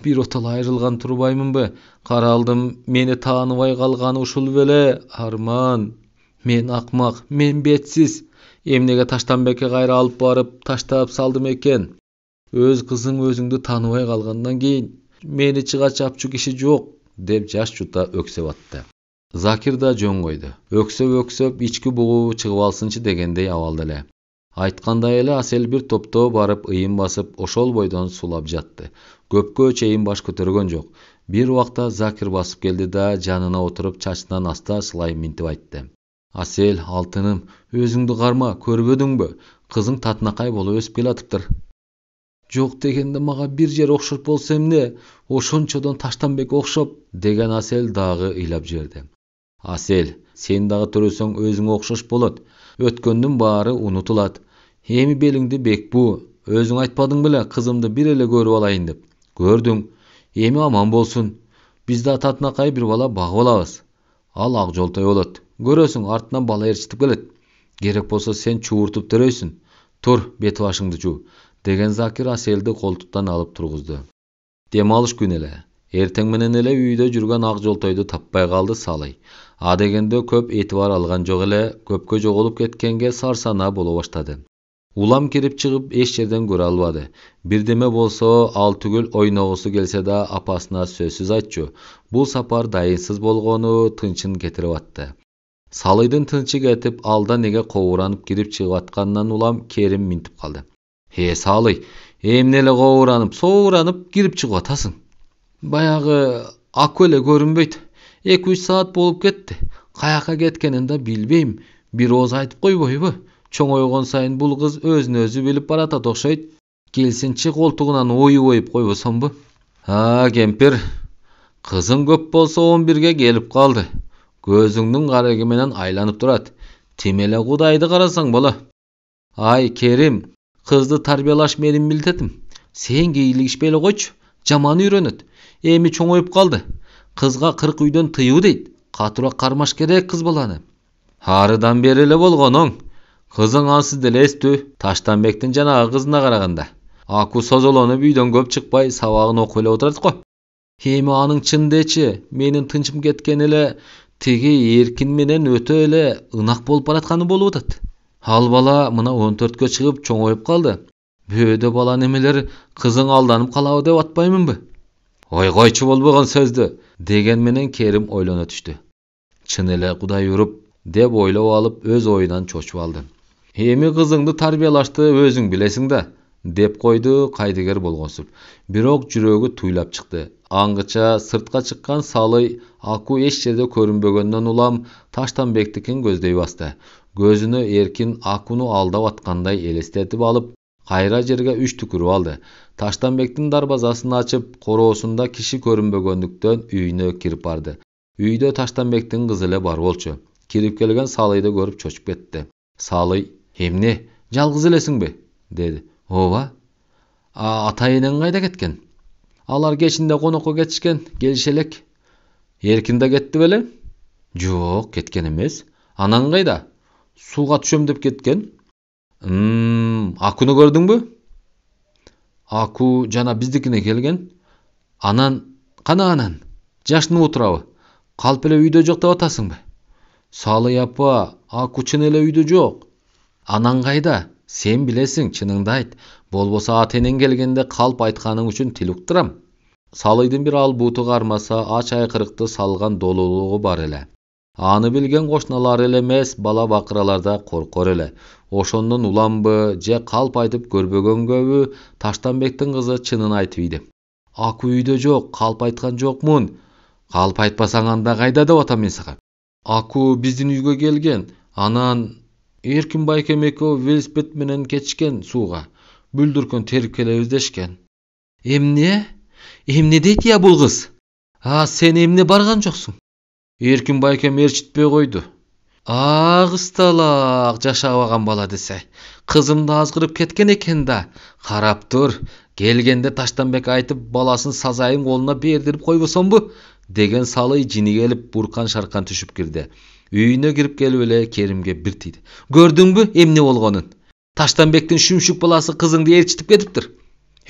S1: Биротоло айрылган турбаймынбы? Каралдым мени тааныбай калганы ушул беле арман! Мен акмак мен бетсиз эмнеге таштанбекке кайра алып барып таштап салдым экен өз кызың өзүңдү тааныбай калгандан кийин мени чыга чапчу киши жок деп жаш жута өксөп атты. Закир да жөн койду. Өксөп өксөп ички бугуу чыгып алсынчы дегендей абалда эле. Айткандай эле асел бир топтоо барып ыйын басып ошол бойдон сулап жатты. Көпкө чейин баш көтөргөн жок. Бир убакта закир басып келди да жанына отуруп чачынан аста сылай минтип айтты. Асел алтыным өзүңдү карма көрбөдүңбү кызың татынакай болуп өсүп келатыптыр жок дегенде мага бир жери окшош болсо эмне ошончодон таштанбекке окшоп деген асел дагы ыйлап жиберди асел сен дагы төрөсөң өзүңө окшош болот. Өткөндүн баары унутулат эми белиңди бек буу өзүң айтпадың беле кызымды бир эле көрүп алайын деп. Көрдүң эми аман болсун биз да татынакай бир бала багып алабыз ал ак жолтой болот. Көрөсүң артынан бала ээрчитип келет керек болсо сен чууртуп төрөйсүң тур бет башыңды жуу деген закир аселди колтуктан алып тургузду дем алыш күнү эле эртең менен эле үйдө жүргөн ак жолтойду таппай калды салый адегенде көп этибар алган жок эле көпкө жоголуп кеткенге сарсанаа боло баштады улам кирип чыгып эч жерден көрө албады бирдеме болсо ал түгүл ойногусу келсе да апасына сөзсүз айтчу бул сапар дайынсыз болгону тынчын кетирип атты салыйдын тынчы кетип алда неге кобуранып кирип чыгып атканынан улам керим минтип калды. Э салый эмне эле кобуранып собуранып кирип чыгып атасың баягы аку эле көрүнбөйт. Эки үч саат болуп кетти. Каяка кеткенин да билбейм. Бир ооз айтып койбойбу. Чоңойгон сайын бул кыз өзүн өзү билип баратат окшойт. Келсинчи колтугунан оюп оюп койбосомбу а кемпир кызың көп болсо он бирге келип калды. Көзүңдүн кареги менен айланып турат тим эле кудайды карасаң бала ай керим кызды тарбиялаш менин милдетим сен кейилигишпей эле койчу жаман үйрөнөт эми чоңоюп калды кызга кырк үйдөн тыюу дейт катуураак кармаш керек кыз баланы арыдан бери эле болгоноң кызың ансыз деле эстүү таштанбектин жанагы кызына караганда аку созолонуп үйдөн көп чыкпай сабагын окуп эле отурат го эми аның чын дечи менин тынчым кеткен эле тиги эркин менен өтө эле ынак болуп баратканы болуп атат. Ал бала мына он төрткө чыгып чоңоюп калды. Бөөдө бала немелер кызың алданып калабы деп атпаймынбы? Ой койчу болбогон сөздү деген менен керим ойлоно түштү. Чын эле кудай уруп деп ойлоп алып өз оюнан чочуп алды. Эми кызыңды тарбиялашты өзүң билесиң да деп койду кайдыгер болгонсуп бирок жүрөгү туйлап чыкты аңгыча сыртка чыккан салый аку эч жерде көрүнбөгөндөн улам таштанбектикин көздөй басты көзүнө эркин акуну алдап аткандай элестетип алып кайра жерге үч түкүрүп алды таштанбектин дарбазасын ачып короосунда киши көрүнбөгөндүктөн үйүнө кирип барды үйдө таштанбектин кызы эле бар болчу кирип келген салыйды көрүп чочуп кетти салый эмне жалгыз элесиңби деди ооба ата энең кайда кеткен? Алар кечинде конокко кетишкен келише элек эркин да кетти беле жок кеткен эмес анаң кайда сууга түшөм деп кеткен акуну көрдүңбү аку жана биздикине келген. Анан кана анан жашынып отурабы калп эле үйдө жок деп атасыңбы салый апа аку чын эле үйдө жок анаң кайда сен билесиң чыныңды айт ата энең келгенде калп айтканың үчүн тил уктурам салыйдын бир албууту кармаса ач айкырыкты салган долулугу бар эле аны билген кошуналары эле эмес бала бакыралар да коркор эле ошондон уламбы же калп айтып көрбөгөнгөбү таштанбектин кызы чынын айтып ийди аку үйдө жок калп айткан жокмун калп айтпасаң анда кайда деп атам мен сага аку биздин үйгө келген анан эркин байкем экөө велосипед менен кетишкен сууга бүлдүркөн терип келебиз дешкен эмне эмне дейт ыя бул кыз а сен эмне барган жоксуң эркин байкем ээрчитпей койду а кысталаак жашабаган бала десе кызым да азгырып кеткен экен да карап тур келгенде таштанбек айтып баласын сазайын колуна бердирип койбосомбу деген салый жини келип буркан шаркан түшүп кирди үйүнө кирип келип эле керимге бир тийди көрдүңбү эмне болгонун таштанбектин шүмшүк баласы кызыңды ээрчитип кетиптир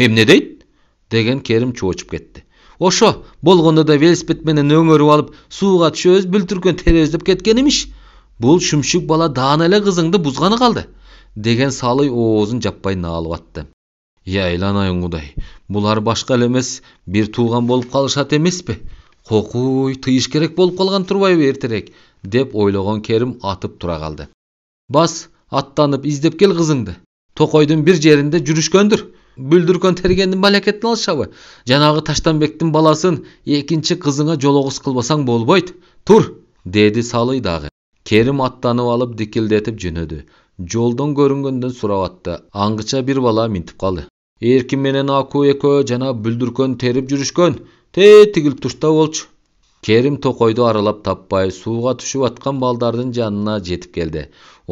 S1: эмне дейт деген керим чоочуп кетти ошо болгондо да велосипед менен өңөрүп алып сууга түшөбүз бүлтүркөн теребиз деп кеткен имиш бул шүмшүк бала даана эле кызыңды бузганы калды деген салый оозун жаппай наалып атты. Я айланайын кудай булар башка эле эмес бир тууган болуп калышат эмеспи кокуй тыйыш керек болуп калган турбайбы эртерээк деп ойлогон керим атып тура калды бас аттанып издеп кел кызыңды токойдун бир жеринде жүрүшкөндүр бүлдүркөн тергендин балекетин алышабы жанагы таштанбектин баласын экинчи кызыңа жологус кылбасаң болбойт тур деди салый дагы керим аттанып алып дикилдетип жөнөдү жолдон көрүнгөндөн сурап атты аңгыча бир бала минтип калды эркин менен аку экөө жана бүлдүркөн терип жүрүшкөн тетигил тушта болчу керим токойду аралап таппай сууга түшүп балдардын жанына жетип келди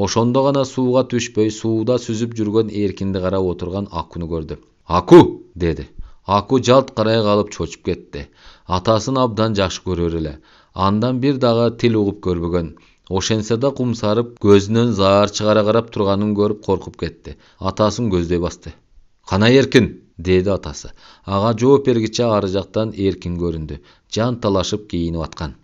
S1: ошондо гана сууга түшпөй сууда сүзүп жүргөн эркинди карап отурган акуну көрдү аку! деди аку жалт карай калып чочуп кетти атасын абдан жакшы көрөр эле. Андан бир дагы тил угуп көрбөгөн. Ошентсе да кумсарып көзүнөн заар чыгара карап турганын көрүп коркуп кетти. Атасын көздөй басты. Кана эркин! Деди атасы. Ага жооп бергиче ары жактан эркин көрүндү. Жан талашып кийинип аткан.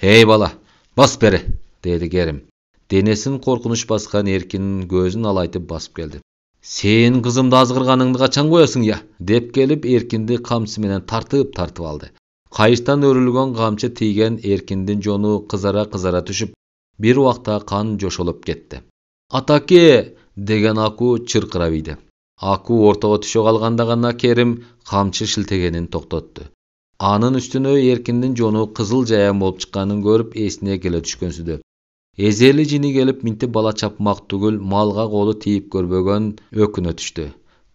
S1: Эй бала бас бери деди керим. Денесин коркунуч баскан эркинин көзүн алайтып басып келди. Сен кызымды азгырганыңды качан коесуң я? деп келип эркинди камчысы менен тартып тартып алды. Кайычтан өрүлгөн камчы тийген эркиндин жону кызара кызара түшүп бир убакта кан жошолоп кетти. Атаке! деген аку чыркырап ийди аку ортого түшө калганда гана керим камчы шилтегенин токтотту анын үстүнө эркиндин жону кызыл жаян болуп чыкканын көрүп эсине келе түшкөнсүдө. Эзели жини келип минтип бала чапмак түгүл малга колу тийип көрбөгөн өкүнө түштү.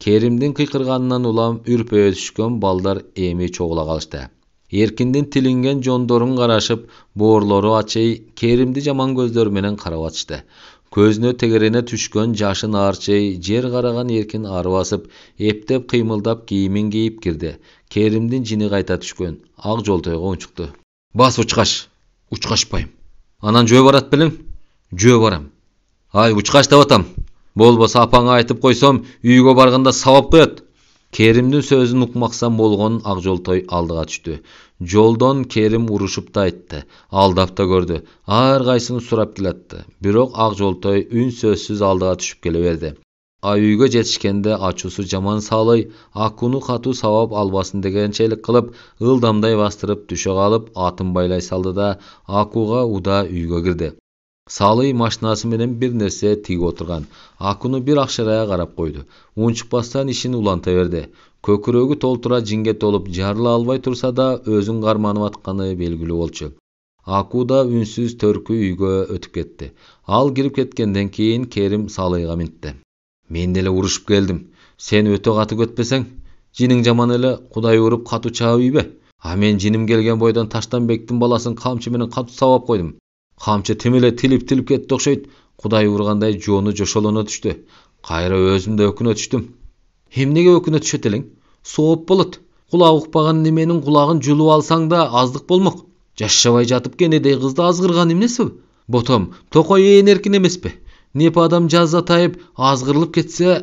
S1: Керимдин кыйкырганынан улам үрпөйө түшкөн балдар эми чогула калышты. Эркиндин тилинген жондорун карашып боорлору ачый керимди жаман көздөрү менен карап атышты көзүнө тегерене түшкөн жашын аарчый жер караган эркин ары басып эптеп кыймылдап кийимин кийип кирди. Керимдин жини кайта түшкөн. Ак жолтойго унчукту бас учкач учкачпайм анан жөө барат белең? Жөө барам ай учкач деп атам. Болбосо апаңа айтып койсом үйгө барганда сабап коет керимдин сөзүн укмаксан болгон ак жолтой алдыга түштү жолдон керим урушуп да айтты. Алдап да көрдү ар кайсысын сурап келатты. Бирок ак жолтой үн сөзсүз алдыга түшүп келе берди а үйгө жетишкенде ачуусу жаман саалый акуну катуу сабап албасын дегенчелик кылып ылдамдай бастырып түшө калып атын байлай салды да акуга уда үйгө кирди. Салый машинасы менен бир нерсе тигип отурган. Акуну бир акшырая карап койду. Унчукпастан ишин уланта берди. Көкүрөгү толтура жинге толуп жарыла албай турса да өзүн карманып атканы белгилүү болчу аку да үнсүз төркү үйгө өтүп кетти ал кирип кеткенден кийин керим салыйга минтти мен деле урушуп келдим сен өтө катуу кетпесең жиниң жаман эле кудай уруп катуу чаап ийбе а мен жиним келген бойдон таштанбектин баласын камчы менен катуу сабап койдум камчы тим эле тилип тилип кетти окшойт кудай ургандай жону жошолоно түштү кайра өзүм да өкүнө түштүм эмнеге өкүнө түшөт элең сооп болот кулак укпаган неменин кулагын жулуп алсаң да аздык болмок жашабай жатып кенедей кызды азгырган эмнеси ботом токой ээн эркин эмеспи непе адам жазатайып азгырылып кетсе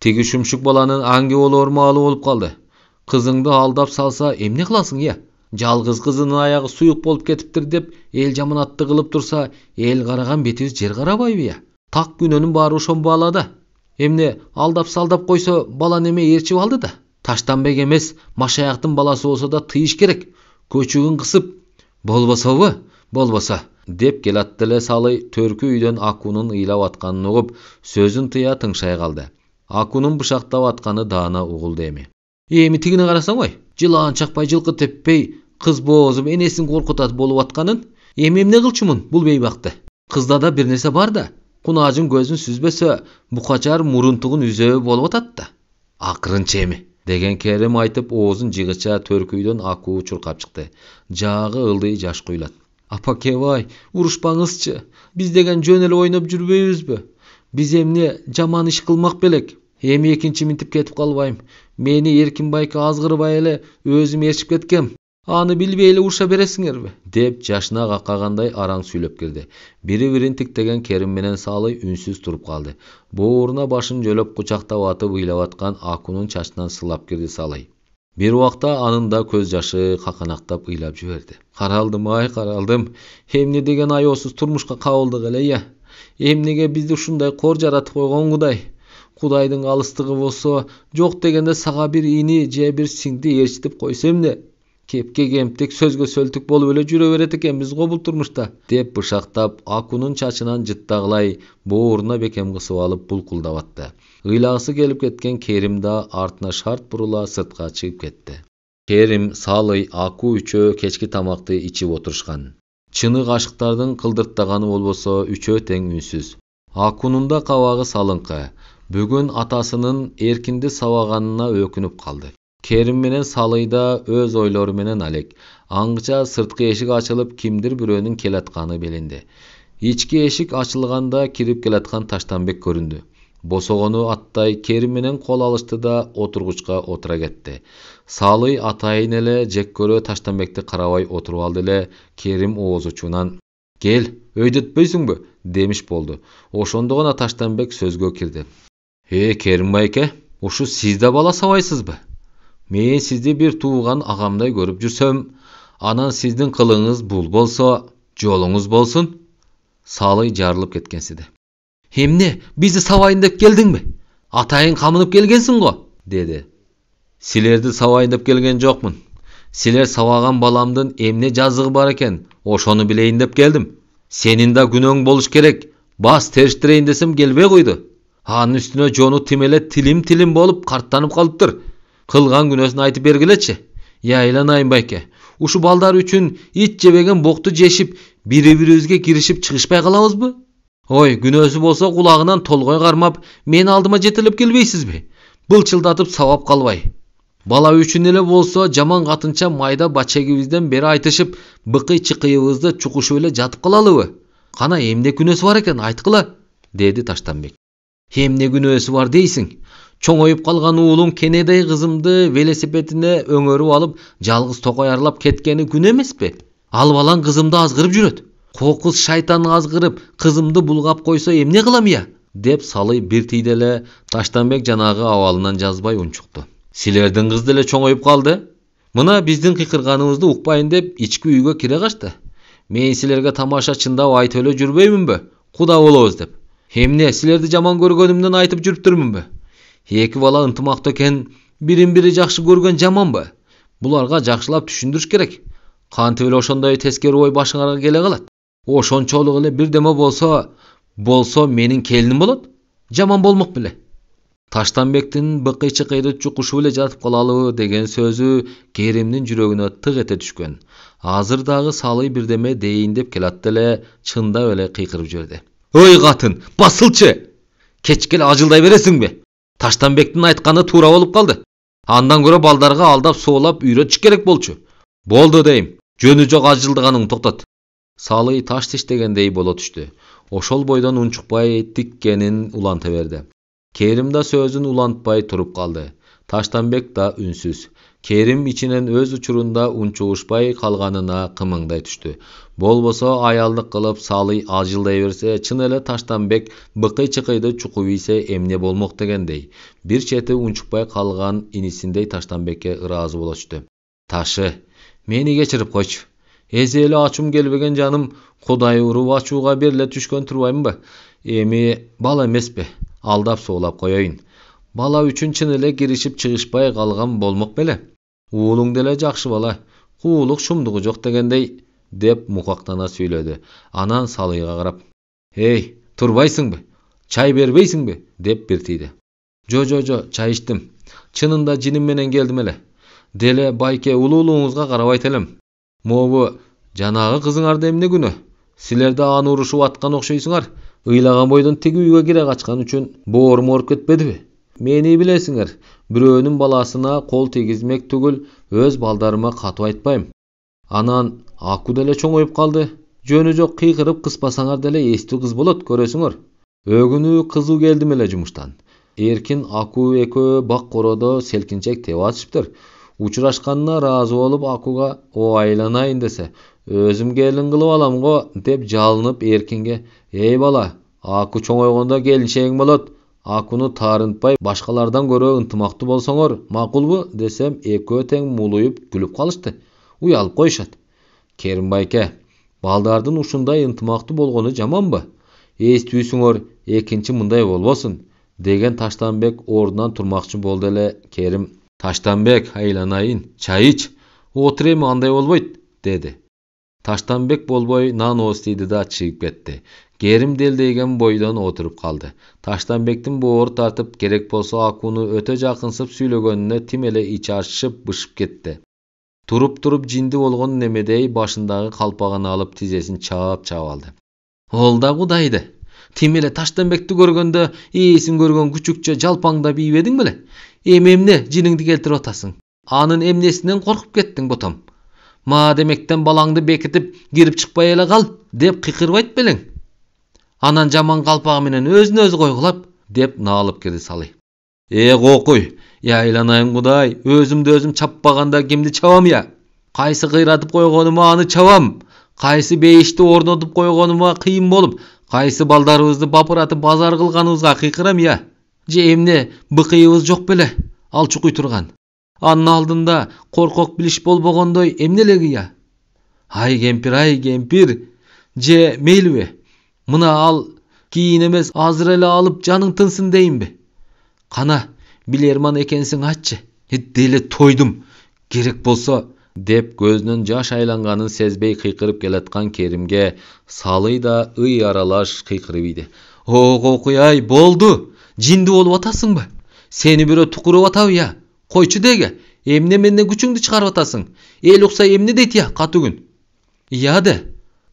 S1: тиги шумшук баланын аңги болоор маалы болуп калды кызыңды алдап салса эмне кыласың ыя жалгыз кызынын аягы суюк болуп кетиптир деп эл жаманатты кылып турса эл караган бетибиз жер карабайбы я так күнөөнүн баары ошон баалада эмне алдап салдап койсо бала неме ээрчип алды да? Таштанбек эмес машаяктын баласы болсо да тыйыш керек. Көчүгүн кысып болбособу болбосо деп келатты эле салый төркү үйдөн акунун ыйлап атканын угуп сөзүн тыя тыңшай калды. Акунун бышактап атканы даана угулду эми. Эми тигини карасаң ой жылаан чакпай жылкы теппей кыз боозуп энесин коркутат болуп атканын эми эмне кылчумун бул бейбакты кызда да бир нерсе бар да кунаажын көзүн сүзбөсө букачар мурунтугун үзөө болуп атат да акырынча эми деген керим айтып оозун жыгыча төркүйдөн акуу чуркап чыкты жаагы ылдый жаш куйлат апакебай урушпаңызчы биз деген жөн эле ойноп жүрбөйбүзбү биз эмне жаман иш кылмак белек? Эми экинчи минтип кетип калбайм мени эркинбайка азгырбай эле өзүм ээрчип кеткем аны билбей эле уруша бересиңерби деп жашына каккагандай араң сүйлөп кирди бири бирин тиктеген керим менен салый үнсүз туруп калды бооруна башын жөлөп кучактап атып ыйлап аткан акунун чачынан сылап кирди салый. Бир убакта анын да көз жашы каканактап ыйлап жиберди каралдым ай каралдым эмне деген аяосуз турмушка кабылдык эле ыя эмнеге бизди ушундай кор жаратып койгон кудай? Кудайдын алыстыгы болсо жок дегенде сага бир ини же бир сиңди ээрчитип койсо эмне кепке кемтик сөзгө сөлтүк болуп эле жүрө берет экенбиз го бул турмушта деп бышактап акунун чачынан жыттагылай бооруна бекем кысып алып булкулдап атты ыйлагысы келип кеткен керим да артына шарт бурула сыртка чыгып кетти керим салый аку үчөө кечки тамакты ичип отурушкан чыны кашыктардын кылдырттаганы болбосо үчөө тең үнсүз акунун да кабагы салыңкы бүгүн атасынын эркинди сабаганына өкүнүп калды керим менен салый да өз ойлору менен алек аңча сырткы эшик ачылып кимдир бирөөнүн келатканы билинди ички эшик ачылганда кирип келаткан таштанбек көрүндү босогону аттай керим менен кол алышты да отургучка отура кетти салый атайын эле жек көрө таштанбекти карабай отуруп алды эле керим ооз учуунан кел өйдөтпөйсүңбү демиш болду ошондо гана таштанбек сөзгө кирди э керим байке ушу сиз да бала сабайсызбы мен сизди бир тууган агамдай көрүп жүрсөм анан сиздин кылыгыңыз бул болсо жолуңуз болсун салый жарылып кеткенсиди эмне бизди сабайын деп келдиңби атайын камынып келгенсиң го деди силерди сабайын деп келген жокмун силер сабаган баламдын эмне жазыгы бар экен ошону билейин деп келдим сенин да күнөөң болуш керек бас териштирейин десем келбей койду анын үстүнө жону тим эле тилим тилим болуп карттанып калыптыр кылган күнөөсүн айтып бергилечи я айланайын байке ушу балдар үчүн ит жебеген бокту жешип бири бирибизге киришип чыгышпай калабызбы ой күнөөсү болсо кулагынан толгой кармап менин алдыма жетелеп келбейсизби былчылдатып сабап калбай бала үчүн эле болсо жаман катынча майда бачегибизден бери айтышып быкый чыкыйыбызды чукушуп эле жатып калалыбы кана эмне күнөөсү бар экен айткыла деди таштанбек эмне күнөөсү бар дейсиң чоңоюп калган уулуң кенедей кызымды велосипедине өңөрүп алып жалгыз токой арлап кеткени күнөө эмеспи? Ал балаң кызымды азгырып жүрөт. Кокус шайтан азгырып кызымды булгап койсо эмне кылам ыя деп салый бир тийде эле таштанбек жанагы абалынан жазбай унчукту силердин кыз деле чоңоюп калды. Мына биздин кыйкырганыбызды укпайын деп ички үйгө кире качты мен силерге тамаша чындап айтып эле жүрбөймүнбү? Куда болобуз? деп. Эмне силерди жаман көргөнүмдөн айтып жүрүптүрмүнбү? Эки бала ынтымактуу экен бирин бири жакшы көргөн жаманбы буларга жакшылап түшүндүрүш керек кантип эле ошондой тескери ой башыңарга келе калат ошончолук эле бирдеме болсо болсо менин келиним болот жаман болмок беле таштанбектин быкый чыкыйды чукушуп эле жатып калалыбы деген сөзү керимдин жүрөгүнө тык эте түшкөн азыр дагы салый бирдеме дейин деп келатты эле чындап эле кыйкырып жиберди ой катын басылчы кечке эле ажылдай бересиңби таштанбектин айтканы туура болуп калды андан көрө балдарга алдап соолап үйрөтүш керек болчу. Болду дейм. Жөнү жок ажылдыганыңды токтот салый таш тиштегендей боло түштү ошол бойдон унчукпай тиккенин уланта берди керим да сөзүн улантпай туруп калды таштанбек да үнсүз керим ичинен өз учурунда унчугушпай калганына кымыңдай түштү болбосо аялдык кылып салый ажылдай берсе чын эле таштанбек быкый чыкыйды чукуп ийсе эмне болмок дегендей бир чети унчукпай калган инисиндей таштанбекке ыраазы боло түштү ташы мени кечирип койчу эзе эле ачуум келбеген жаным кудай уруп ачууга бериле түшкөн турбаймынбы эми бала эмеспи алдап соолап коеюн бала үчүн чын эле киришип чыгышпай калган болмок беле. Уулуң деле жакшы бала. Куулук шумдугу жок дегендей деп мукактана сүйлөдү. Анан салыйга карап эй турбайсыңбы? Чай бербейсиңби? деп бир тийди жо жо жо чай ичтим чынында жиним менен келдим эле. Деле байке улуулугуңузга карабайт элем могу жанагы кызыңарда эмне күнөө силер да аны урушуп аткан окшойсуңар. Ыйлаган бойдон тиги үйгө кире качкан үчүн боорум ооруп кетпедиби мени билесиңер бирөөнүн баласына кол тийгизмек түгүл өз балдарыма катуу айтпайм анан аку деле чоңоюп калды жөнү жок кыйкырып кыспасаңар деле эстүү кыз болот көрөсүңөр өгүнү кызуу келдим эле жумуштан эркин аку экөө бак короодо селкинчек тебип атышыптыр. Учурашканына ыраазы болуп акуга о айланайын десе өзүм келин кылып алам го деп жалынып эркинге эй бала аку чоңойгондо келинчегиң болот акуну таарынтпай башкалардан көрө ынтымактуу болсоңор. Макулбу десем экөө тең мулуюп күлүп калышты. Уялып коюшат керим байке балдардын ушундай ынтымактуу болгону жаманбы эстүүсүңөр экинчи мындай болбосун деген таштанбек ордунан турмакчы болду эле керим таштанбек айланайын чай ич отур эми андай болбойт деди. Таштанбек болбой нан ооз тийди да чыгып кетти. Керим делдейген бойдон отуруп калды таштанбектин боору тартып керек болсо акууну өтө жакынсып сүйлөгөнүнө тим эле ичи ачышып бышып кетти туруп туруп жинди болгон немедей башындагы калпагын алып тизесин чаап чаап алды ол да кудайды тим эле таштанбекти көргөндө ээсин көргөн күчүкчө жалпаңдап ийбедиң беле эми эмне жиниңди келтирип атасың анын эмнесинен коркуп кеттиң ботом маадемектен балаңды бекитип кирип чыкпай эле анан жаман калпагы менен өзүнө өзү койгулап деп наалып кирди салый э кокуй айланайын кудай өзүмдү өзүм чаппаганда кимди чабам я. Кайсы кыйратып койгонума аны чабам. Кайсы бейишти орнотуп койгонума кыйын болуп кайсы балдарыбызды бапыратып базар кылганыбызга кыйкырам я. Же эмне быкыйыбыз жок беле ал чукуй турган анын алдында коркок билиш болбогондой эмне элеги я. Ай кемпир ай кемпир же мейлиби мына ал кийин эмес азыр эле алып жаның тынсын дейинби кана билерман экенсиң айтчы деле тойдум керек болсо деп көзүнөн жаш айланганын сезбей кыйкырып келаткан керимге салый да ый аралаш кыйкырып ийди о ай болду жинди болуп атасыңбы сени бирөө тукуруп атабы я! Койчу деги эмне менен күчүңдү чыгарып атасың? Эл укса эмне дейт я катуу күн? Ыя де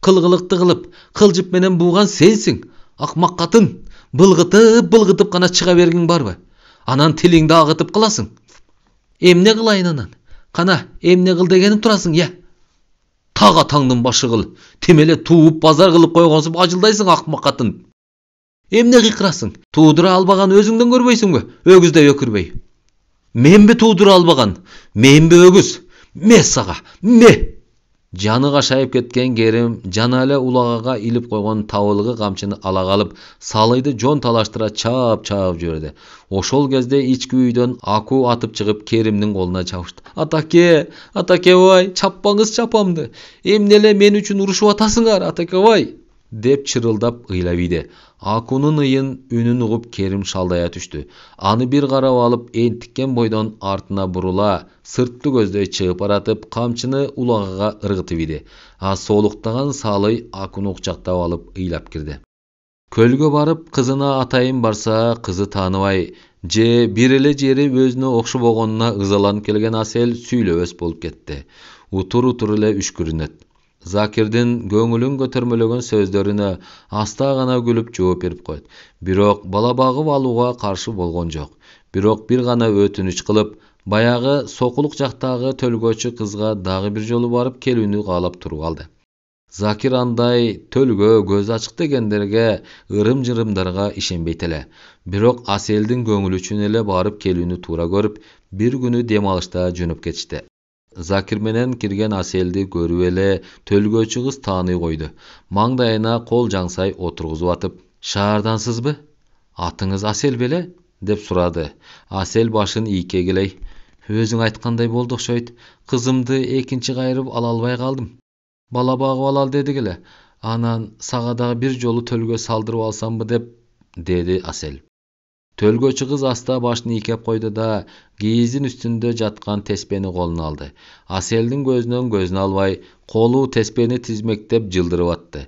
S1: кылгылыкты кылып кылжып менен бууган сенсиң акмак катын былгытып былгытып гана чыга бергиң барбы анан тилиңди агытып кыласың эмне кылайын анан? Кана эмне кыл дегениң турасың я так атаңдын башы кыл тим эле тууп базар кылып койгонсуп ажылдайсың акмак катын эмне кыйкырасың туудура албаган өзүңдөн көрбөйсүңбү өгүздөй өкүрбөй менби туудура албаган менби өгүз ме сага ме? Жаны кашайып кеткен эле улагага илип койгон табылгы камчыны ала калып салыйды жон талаштыра чаап чаап жиберди ошол кезде ички үйдөн аку атып чыгып керимдин колуна чабышты атаке атакебай чаппаңызчы апамды эмне эле мен үчүн урушуп атасыңар атакебай деп чырылдап ыйлап ийди акунун ыйын үнүн угуп керим шалдая түштү аны бир карап алып энтиккен бойдон артына бурула сырттуу көздөй чыгып баратып камчыны улагага ыргытып ийди а соолуктаган саалый акуну кучактап алып ыйлап кирди көлгө барып кызына атайын барса кызы тааныбай же бир эле жери өзүнө окшобогонуна ызаланып келген асел сүйлөбөс болуп кетти утур утур эле үшкүрүнөт закирдин көңүлүн көтөрмөлөгөн сөздөрүнө аста гана күлүп жооп берип коет. Бирок бала багып алууга каршы болгон жок. Бирок бир гана өтүнүч кылып баягы сокулук жактагы төлгөөчү кызга дагы бир жолу барып келүүнү каалап туруп алды. Закир андай төлгө көзү ачык дегендерге ырым жырымдарга ишенбейт эле бирок аселдин көңүлү үчүн эле барып келүүнү туура көрүп бир күнү дем алышта жөнөп кетишти закир менен кирген аселди көрүп эле төлгөөчү кыз тааный койду маңдайына кол жаңсай отургузуп атып шаардансызбы атыңыз асел беле деп сурады асел башын ийкегилей өзүң айткандай болду окшойт кызымды экинчи кайрып ала албай калдым бала багып алалы дедик эле анан сага дагы бир жолу төлгө салдырып алсамбы деп деди асел төлгөөчү кыз аста башын ийкеп койду да кийиздин үстүндө жаткан теспени колуна алды аселдин көзүнөн көзүн албай колу теспени тизмектеп жылдырып атты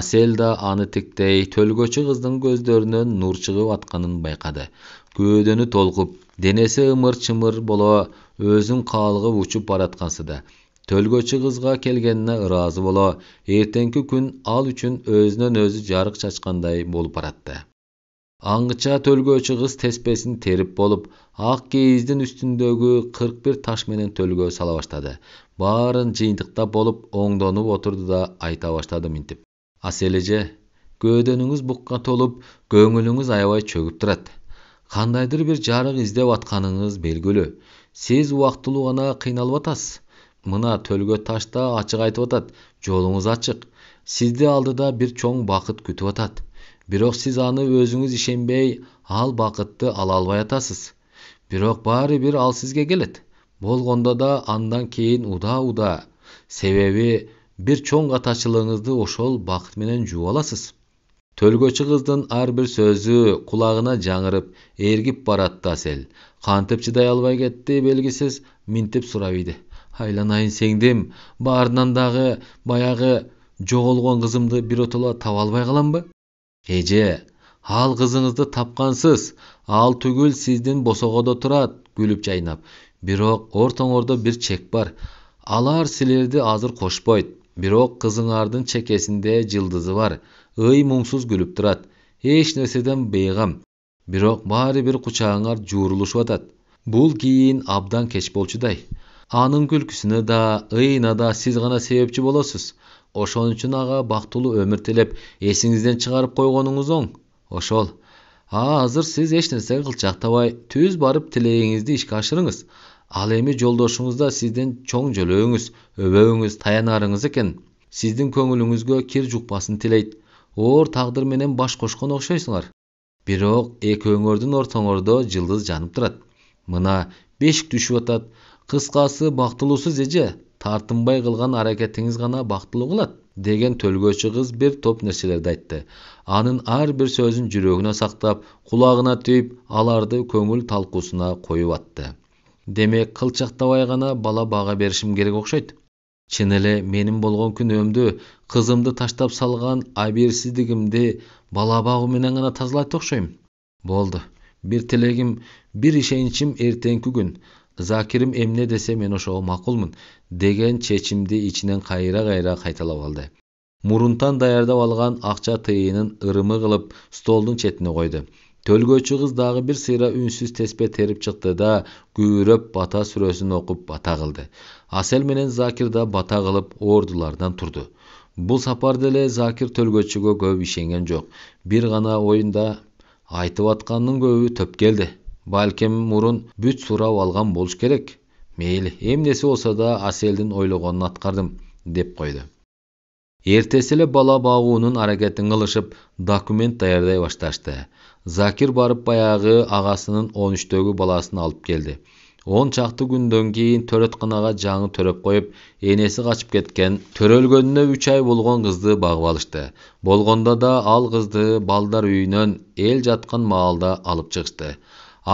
S1: асел да аны тиктей төлгөөчү кыздын көздөрүнөн нур чыгып атканын байкады көөдөнү толкуп денеси ымыр чымыр боло өзүн каалыгып учуп бараткансыда төлгөөчү кызга келгенине ыраазы боло эртеңки күн ал үчүн өзүнөн өзү жарык чачкандай болуп баратты төлгөөчү кыз теспесин терип болуп ак кийиздин үстүндөгү кырк бир таш менен төлгөө сала баштады. Баарын жыйынтыктап болуп оңдонуп отурду да айта баштады минтип асель эже көөдөнүңүз букка толуп көңүлүңүз аябай чөгүп турат кандайдыр бир жарык издеп атканыңыз белгилүү сиз убактылуу гана кыйналып атасыз. Мына төлгө таш да ачык айтып атат жолуңуз ачык сизди алдыда бир чоң бакыт күтүп атат бирок сиз аны өзүңүз ишенбей ал бакытты ала албай атасыз. Бирок баары бир ал сизге келет. Болгондо да андан кийин удаа удаа себеби бир чоң катачылыгыңызды ошол бакыт менен жууп аласыз. Төлгөөчү кыздын ар бир сөзү кулагына жаңырып ээргип баратты асел кантип чыдай албай кетти белгисиз минтип сурап ийди айланайын сеңдим баарынан дагы баягы жоголгон кызымды биротоло таба албай каламбы эже ал кызыңызды тапкансыз ал түгүл сиздин босогодо турат күлүп жайнап. Бирок ортоңордо бир чек бар. Алар силерди азыр кошпойт. Бирок кызыңардын чекесинде жылдызы бар. Ый муңсуз күлүп турат. Эч нерседен бейгам бирок баары бир кучагыңар жуурулушуп атат. Бул кийин абдан кеч болчудай. Анын күлкүсүнө да ыйына да сиз гана себепчи болосуз. Ошон үчүн ага бактылуу өмүр тилеп эсиңизден чыгарып койгонуңуз оң. Ошол. А азыр сиз эч нерсеге кылчактабай түз барып тилегиңизди ишке ашырыңыз. Ал эми жолдошуңуз да сизден чоң жөлөөңүз өбөгүңүз таянарыңыз экен. Сиздин көңүлүңүзгө кир жукпасын тилейт. Оор тагдыр менен баш кошкон окшойсуңар. Бирок экөөңөрдүн ортоңордо жылдыз жанып турат. Мына бешик түшүп атат. Кыскасы бактылуусуз эже тартынбай кылган аракетиңиз гана бактылуу кылат деген төлгөөчү кыз бир топ нерселерди айтты. Анын ар бир сөзүн жүрөгүнө сактап кулагына түйүп аларды көңүл талкуусуна коюп атты. Демек кылчактабай гана бала бага беришим керек окшойт чын эле менин болгон күнөөмдү кызымды таштап салган абийирсиздигимди бала багуу менен гана тазалайт окшойм болду бир тилегим бир ишеничим эртеңки күн. Закирим эмне десе мен ошого макулмун деген чечимди ичинен кайра кайра кайталап алды мурунтан даярдап алган акча тыйынын ырымы кылып столдун четине койду төлгөөчү кыз дагы бир сыйра үнсүз теспе терип чыкты да күбүрөп бата сүрөсүн окуп бата кылды асел менен закир да бата кылып ордуларынан турду бул сапар деле закир төлгөөчүгө көп ишенген жок бир гана оюнда айтып атканынын көбү төп келди балким мурун бүт сурап алган болуш керек. Мейли эмнеси болсо да аселдин ойлогонун аткардым деп койду. Эртеси эле бала багуунун аракетин кылышып документ даярдай башташты. Закир барып баягы агасынын он үчтөгү баласын алып келди. Он чакты күндөн кийин төрөтканага жаңы төрөп коюп энеси качып кеткен төрөлгөнүнө үч ай болгон кызды багып алышты. Болгондо да ал кызды балдар үйүнөн эл жаткан маалда алып чыгышты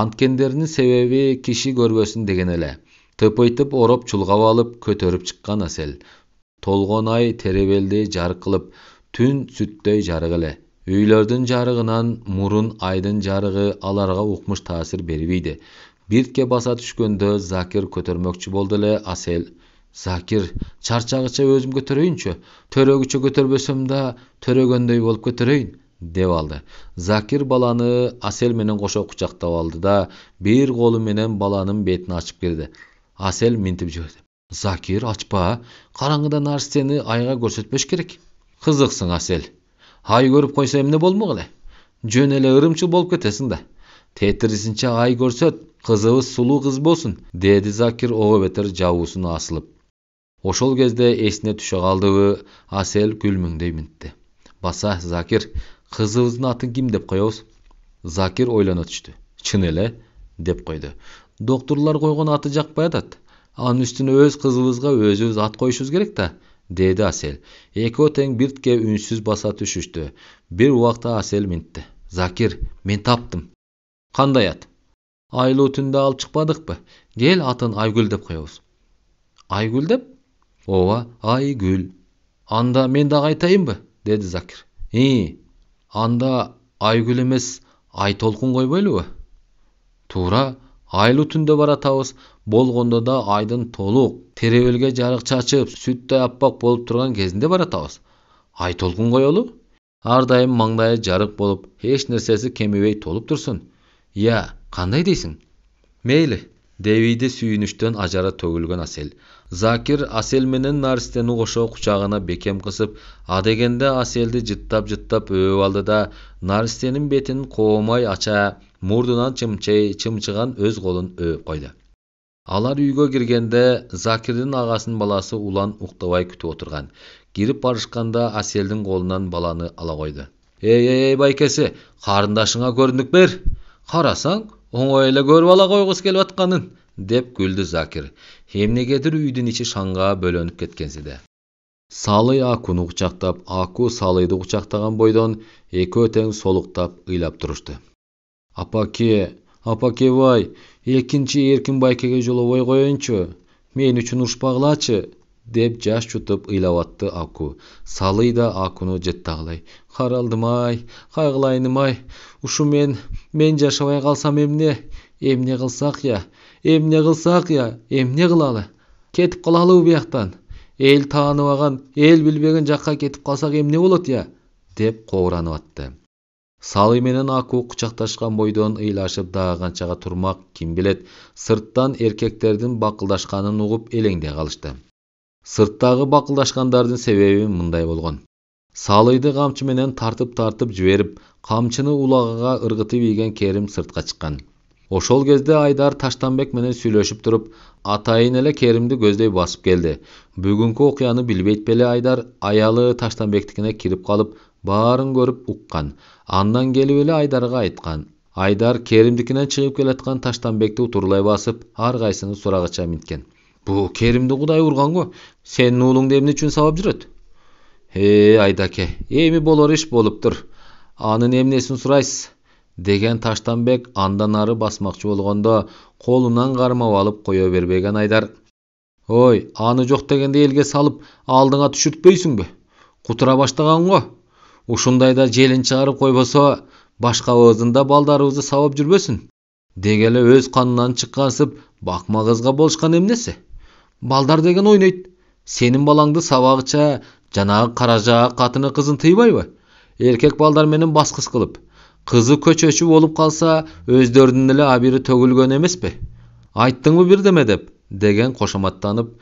S1: анткендеринин себеби киши көрбөсүн деген эле. Тыпыйтып ороп чулгап алып көтөрүп чыккан асел. Толгон ай теребелди жарык кылып түн сүттөй жарык эле. Үйлөрдүн жарыгынан мурун айдын жарыгы аларга укмуш таасир бербейди. Биртке баса түшкөндө закир көтөрмөкчү болду эле асел. Закир чарчагыча өзүм көтөрөйүнчү? Төрөгүчө көтөрбөсөм да төрөгөндөй болуп көтөрөйүн. Деп алды закир баланы асел менен кошо кучактап алды да бир колу менен баланын бетин ачып кирди асел минтип жиберди закир ачпа караңгыда нарсени айга көрсөтпөш керек кызыксың асел ай көрүп койсо эмне болмок эле жөн эле ырымчыл болуп кетесиң да тетирисинче ай көрсөт кызыбыз сулуу кыз болсун деди закир ого бетер жабуусуна асылып ошол кезде эсине түшө калдыбы асел күлмүңдөй минтти баса закир кызыбыздын атын ким деп коебуз закир ойлоно түштү чын эле деп койду доктурлар койгон аты жакпай атат анын үстүнө өз кызыбызга өзүбүз ат коюшубуз керек да деди асел экөө тең биртке үнсүз баса түшүштү бир убакта асел минтти закир мен таптым кандай ат айлуу түндө алып чыкпадыкпы кел атын айгүл деп коебуз айгүл деп ооба айгүл анда мен дагы айтайынбы деди закир анда айгүл эмес айтолкун койбойлубу туура айлуу түндө баратабыз болгондо да айдын толук теребелге жарык чачып сүттөй аппак болуп турган кезинде баратабыз айтолкун коелу ар дайым маңдайы жарык болуп эч нерсеси кемибей толуп турсун ыя кандай дейсиң мейли дебийди сүйүнүчтөн ажары төгүлгөн асел. Закир асел менен наристени кошо кучагына бекем кысып адегенде аселди жыттап жыттап өөп алды да наристенин бетин коомай ача мурдунан чымчыган өз колун өөп койду. Алар үйгө киргенде закирдин агасынын баласы улан уктабай күтүп отурган. Кирип барышканда аселдин колунан баланы ала койду. Эй эй байкеси карындашыңа көрүндүк бер. Карасаң оңой эле көрүп ала койгусу келип атканын. Деп күлдү закир. Эмнегедир үйдүн ичи шаңга бөлөнүп кеткенсиде? Салый акуну кучактап аку салыйды кучактаган бойдон экөө тең солуктап ыйлап турушту апаке апакебай экинчи эркин байкеге жолобой коеюнчу мен үчүн урушпагылачы деп жаш чутуп ыйлап атты аку салый да акуну жыттагылай каралдым ай кайгылайыным ай. Ушу мен мен жашабай калсам эмне? Эмне кылсак я эмне кылсак я? Эмне кылалы? Кетип калалыбы бияктан эл тааныбаган эл билбеген жакка кетип калсак эмне болот я? Деп кобуранып атты салый менен аку кучакташкан бойдон ыйлашып дагы канчага турмак ким билет сырттан эркектердин бакылдашканын угуп элеңдей калышты. Сырттагы бакылдашкандардын себеби мындай болгон. Салыйды камчы менен тартып тартып жиберип камчыны улагага ыргытып ийген керим сыртка чыккан ошол кезде айдар таштанбек менен сүйлөшүп туруп атайын эле керимди көздөй басып келди бүгүнкү окуяны билбейт беле айдар аялы таштанбектикине кирип калып баарын көрүп уккан андан келип эле айдарга айткан айдар керимдикинен чыгып келаткан таштанбекти утурлай басып ар кайсынын сурагыча мintкен бу керимди кудай урган го сенин уулуңду эмне үчүн сабап жүрөт э айдаке эми болор иш болуптур анын эмнесин сурайсыз деген таштанбек андан ары басмакчы болгондо колунан кармап алып кое бербеген айдар. Ой аны жок дегенде элге салып алдыңа түшүртпөйсүңбү кутура баштаган го ушундайда желин чыгарып койбосо башкабызды балдарыбызды сабап жүрбөсүн деги эле өз канынан чыккансып бакма кызга болушкан эмнеси? Балдар деген ойнойт. Сенин балаңды сабагыча жанагы каражаак катыны кызын тыйбайбы? Эркек балдар менен баскыс кылып кызы көчөчү болуп калса өздөрүнүн эле абири төгүлгөн эмеспи айттыңбы бирдеме деп деген кошоматтанып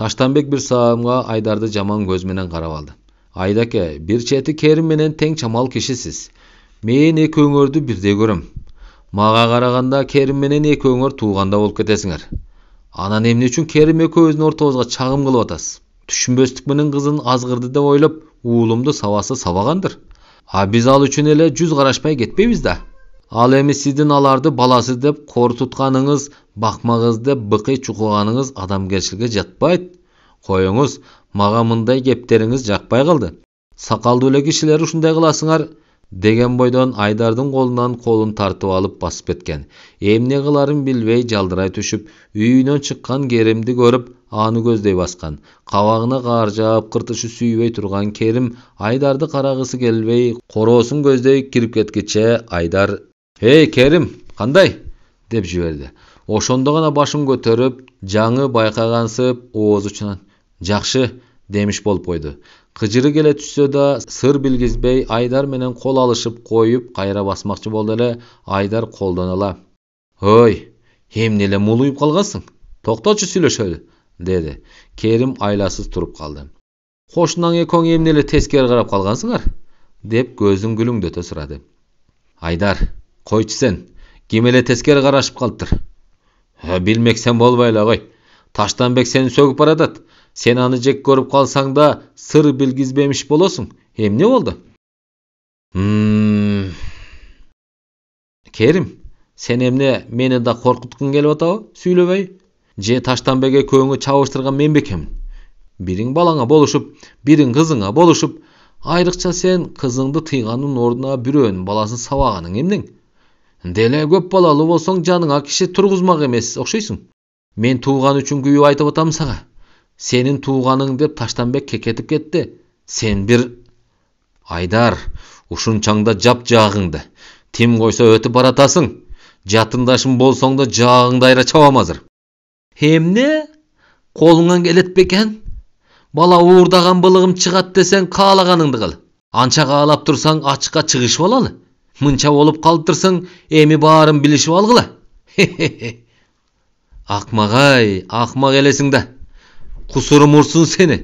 S1: таштанбек бир саамга айдарды жаман көз менен карап алды айдаке бир чети керим менен тең чамал кишисиз мен экөөңөрдү бирдей көрөм мага караганда керим менен экөөңөр тууганда болуп кетесиңер анан эмне үчүн керим экөөбүздүн ортобузга чагым кылып атасыз түшүнбөстүк менен кызын азгырды деп ойлоп уулумду сабаса сабагандыр а биз ал үчүн эле жүз карашпай кетпейбиз да ал эми сиздин аларды баласы деп тутканыңыз бакмагыз деп быкый чукуганыңыз адамгерчиликке жатпайт коюңуз мага мындай кептериңиз жакпай калды сакалдуу эле кишилер ушундай кыласыңар деген бойдон айдардын колунан колун тартып алып басып кеткен эмне кыларын билбей жалдырай түшүп үйүнөн чыккан керимди көрүп аны көздөй баскан кабагына каар жаап кыртышы сүйбөй турган керим айдарды карагысы келбей короосун көздөй кирип кеткиче айдар эй керим кандай деп жиберди ошондо гана башын көтөрүп жаңы байкагансып оозучунан жакшы демиш болуп койду кыжыры келе түшсө да сыр билгизбей айдар менен кол алышып коюп кайра басмакчы болду эле айдар колдон ала ой эмне эле мулуюп калгансың токточу сүйлөшөлү деди керим айласыз туруп калды кошунаң экөөң эмне эле тескери карап калгансыңар деп көзүн күлүңдөтө сурады айдар койчу сен ким эле тескери карашып калыптыр билмексен болбой эле кой таштанбек сени сөгүп баратат сен аны жек көрүп калсаң да сыр билгизбемиш болосуң эмне болду керим сен эмне мени да коркуткуң келип атабы сүйлөбөй же таштанбек экөөңү чабыштырган мен бекенмин бириң балаңа болушуп бириң кызыңа болушуп айрыкча сен кызыңды тыйганын ордуна бирөөнүн баласын сабаганың эмнең деле көп балалуу болсоң жаныңа киши тургузмак эмес окшойсуң мен тууган үчүн күйүп айтып атам сага сенин тууганың деп таштанбек кекетип кетти сен бир айдар ушунчаңда жап жаагыңды тим койсо өтүп баратасың. Жатыңдашым болсоң да жаагыңды айра чабам азыр эмне колуңан келет бекен бала уурдаган былыгым чыгат десең каалаганыңды кыл анча каалап турсаң ачыкка чыгышып алалы мынча болуп калыптырсың эми баарын билишип алгыла акмак ай акмак элесиң да кусурум урсун сени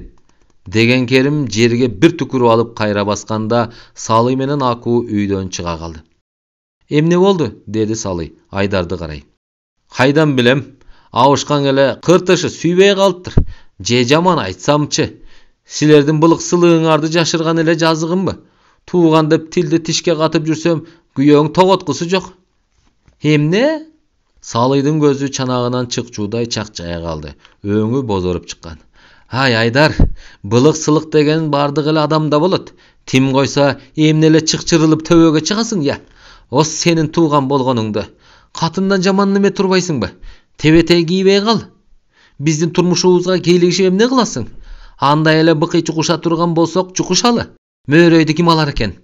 S1: деген керим жерге бир түкүрүп алып кайра басканда салый менен акуу үйдөн чыга калды эмне болду деди салый айдарды карай кайдан билем абышкаң эле кыртышы сүйбөй калыптыр. Же жаман айтсамчы силердин былык сылыыңарды жашырган эле жазыгымбы тууган деп тилди тишке катып жүрсөм күйөөң тоготкусу жок. Эмне? Салыйдын көзү чанагынан чыкчуудай чакчая калды. Өңү бозоруп чыккан. Ай айдар былык сылык деген баардык эле адамда болот. Тим койсо эмне эле чыкчырылып төбөгө чыгасың я? О сенин тууган болгонуңду катындан жаман неме турбайсыңбы? Тебетей кийбей кал биздин турмушубузга кийлигишип эмне кыласың андай эле быкый чукуша турган болсок чукушалы мөөрөйдү ким алар экен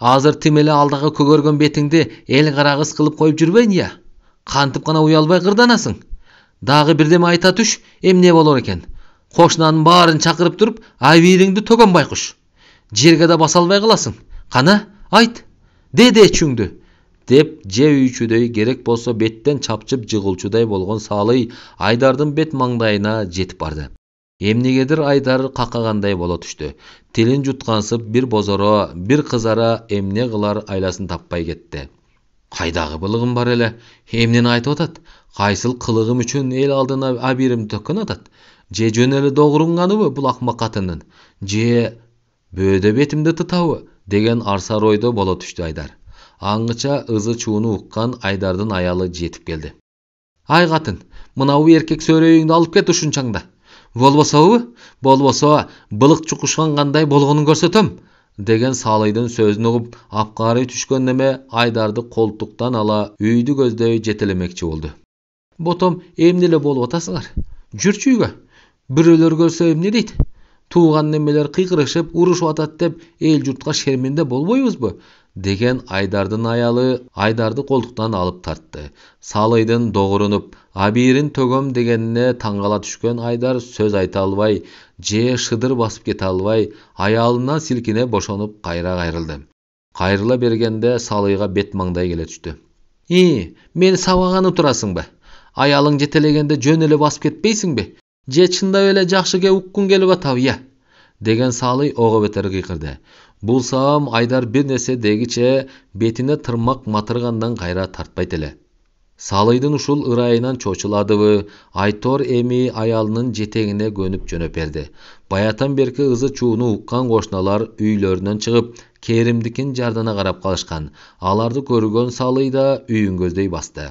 S1: азыр тим эле алдагы көгөргөн бетиңди эл карагыс кылып коюп жүрбөйүн я кантип гана уялбай кырданасың дагы бирдеме айта түш эмне болор экен кошунанын баарын чакырып туруп абийириңди төгөн байкуш жерге да баса албай каласың кана айт деди эчүңдү деп же үйчүдөй керек болсо беттен чапчып жыгылчудай болгон саалый айдардын бет маңдайына жетип барды эмнегедир айдар какагандай боло түштү тилин жуткансып бир бозоро бир кызара эмне кылар айласын таппай кетти кайдагы былыгым бар эле эмнени айтып атат кайсыл кылыгым үчүн эл алдына абийиримди төккөн атат же жөн эле догуруңганыбы бул акмак катындын же бөөдө бетимди тытабы деген арсар ойдо боло түштү айдар аңгыча ызы чууну уккан айдардын аялы жетип келди ай катын мынабу эркек сөөрөйүңдү алып кет ушунчаңда болбособу болбосо былык чукушкан кандай болгонун көрсөтөм деген салыйдын сөзүн угуп апкарый түшкөн неме айдарды колтуктан ала үйдү көздөй жетелемекчи болду ботом эмне эле болуп атасыңар жүрчү үйгө бирөөлөр көрсө эмне дейт тууган немелер кыйкырышып урушуп атат деп эл журтка шерменде болбойбузбу деген айдардын аялы айдарды колтуктан алып тартты. Салыйдын догурунуп абийирин төгөм дегенине таң кала түшкөн айдар сөз айта албай же шыдыр басып кете албай аялынан силкине бошонуп кайра кайрылды кайрыла бергенде салыйга бет маңдай келе түштү и мени сабаганы турасыңбы аялың жетелегенде жөн эле басып кетпейсиңби же чындап эле жакшы кеп уккуң келип атабы ыя деген салый ого бетер кыйкырды бул саам айдар бир нерсе дегиче бетине тырмак матыргандан кайра тартпайт эле салыйдын ушул ырайынан чочуладыбы айтор эми аялынын жетегине көнүп жөнөп берди баятан берки ызы чууну уккан кошуналар үйлөрүнөн чыгып керимдикин жардына карап калышкан аларды көргөн салый да үйүн көздөй басты.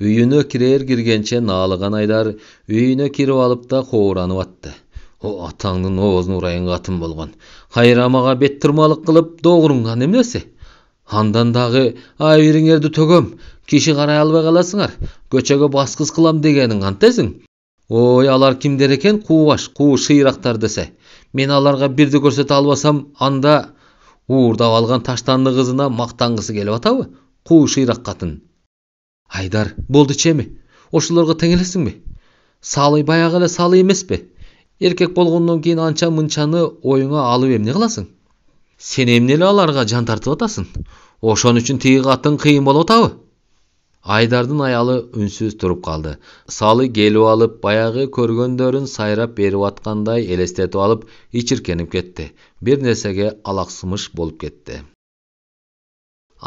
S1: Үйүнө кирер киргенче наалыган айдар үйүнө кирип алып да кооранып атты. О атаңдын оозун урайын катын болгон кайра мага бет тырмалык кылып догуруңган эмнеси андан дагы абийириңерди төгөм киши карай албай каласыңар көчөгө баскыс кылам дегениң кантесиң ой алар кимдер экен куу куу шыйрактар десе. Мен аларга бирди көрсөтө албасам анда уурдап алган таштанды кызына мактангысы келип атабы куу шыйрак катын айдар болду чеми ошолорго тең элесиңби салый баягы эле салый эмеспи эркек болгондон кийин анча мынчаны оюңа алып эмне кыласың сен эмне эле аларга жан тартып атасың? Ошон үчүн тиги катын кыйын болуп атабы айдардын аялы үнсүз туруп калды салы келип алып баягы көргөндөрүн сайрап берип аткандай элестетип алып ичиркенип кетти бир нерсеге алаксымыш болуп кетти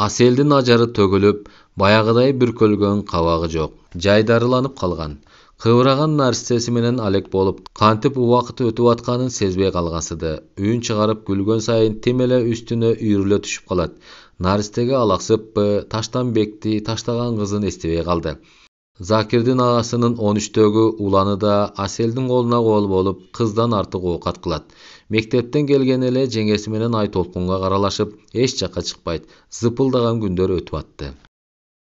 S1: аселдин ажары төгүлүп баягыдай бүркөлгөн кабагы жок жайдарыланып калган кыбыраган наристеси менен алек болуп кантип убакыт өтүп сезбей калгансыды үн чыгарып күлгөн сайын тим эле үстүнө үйрүлө түшүп калат наристеге алаксыппы таштанбекти таштаган кызын эстебей калды закирдин агасынын он үчтөгү уланы да аселдин колуна кол болуп кыздан артык оокат кылат мектептен келген эле жеңеси менен ай толкунга каралашып эч жака чыкпайт зыпылдаган күндөр өтүп атты.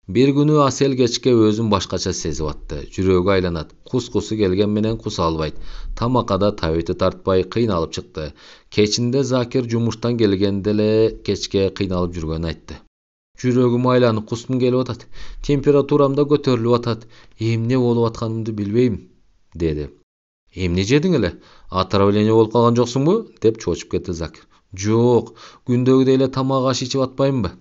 S1: Бир күнү асел кечке өзүн башкача сезип атты жүрөгү айланат кускусу келген менен куса албайт тамакка да табити тартпай кыйналып чыкты кечинде закир жумуштан келгенде эле кечке кыйналып жүргөнүн айтты жүрөгүм айланып кускум келип атат температурам да көтөрүлүп атат эмне болуп атканымды билбейм деди эмне жедиң эле отравление болуп калган жоксуңбу деп чоочуп кетти закир жок күндөгүдөй эле тамак аш ичип атпаймынбы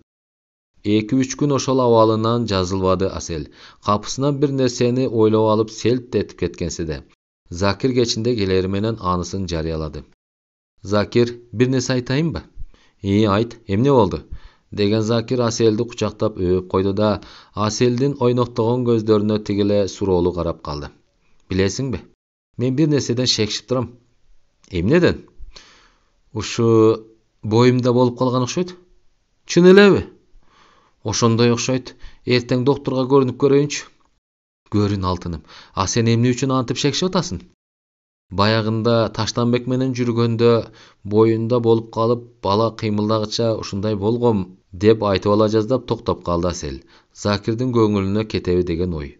S1: эки үч күн ошол абалынан жазылбады асел. Капысынан бир нерсени ойлоп алып селт этип кеткенсиде закир кечинде келери менен анысын жарыялады. Закир бир нерсе айтайынбы? Ии айт эмне болду? Деген закир аселди кучактап өөп койду да аселдин ойноктогон көздөрүнө тиги эле суроолуу карап калды. Билесиңби мен бир нерседен шекишип турам. Эмнеден ушу боюмда болуп калган окшойт. Чын элеби? Ошондой окшойт. Эртең доктурга көрүнүп көрөйүнчү. Көрүн алтыным. А сен эмне үчүн антип шекишип атасың? Баягында таштанбек менен жүргөндө боюнда болуп калып бала кыймылдагыча ушундай болгом деп айтып ала жаздап токтоп калды асел закирдин көңүлүнө кетеби деген ой.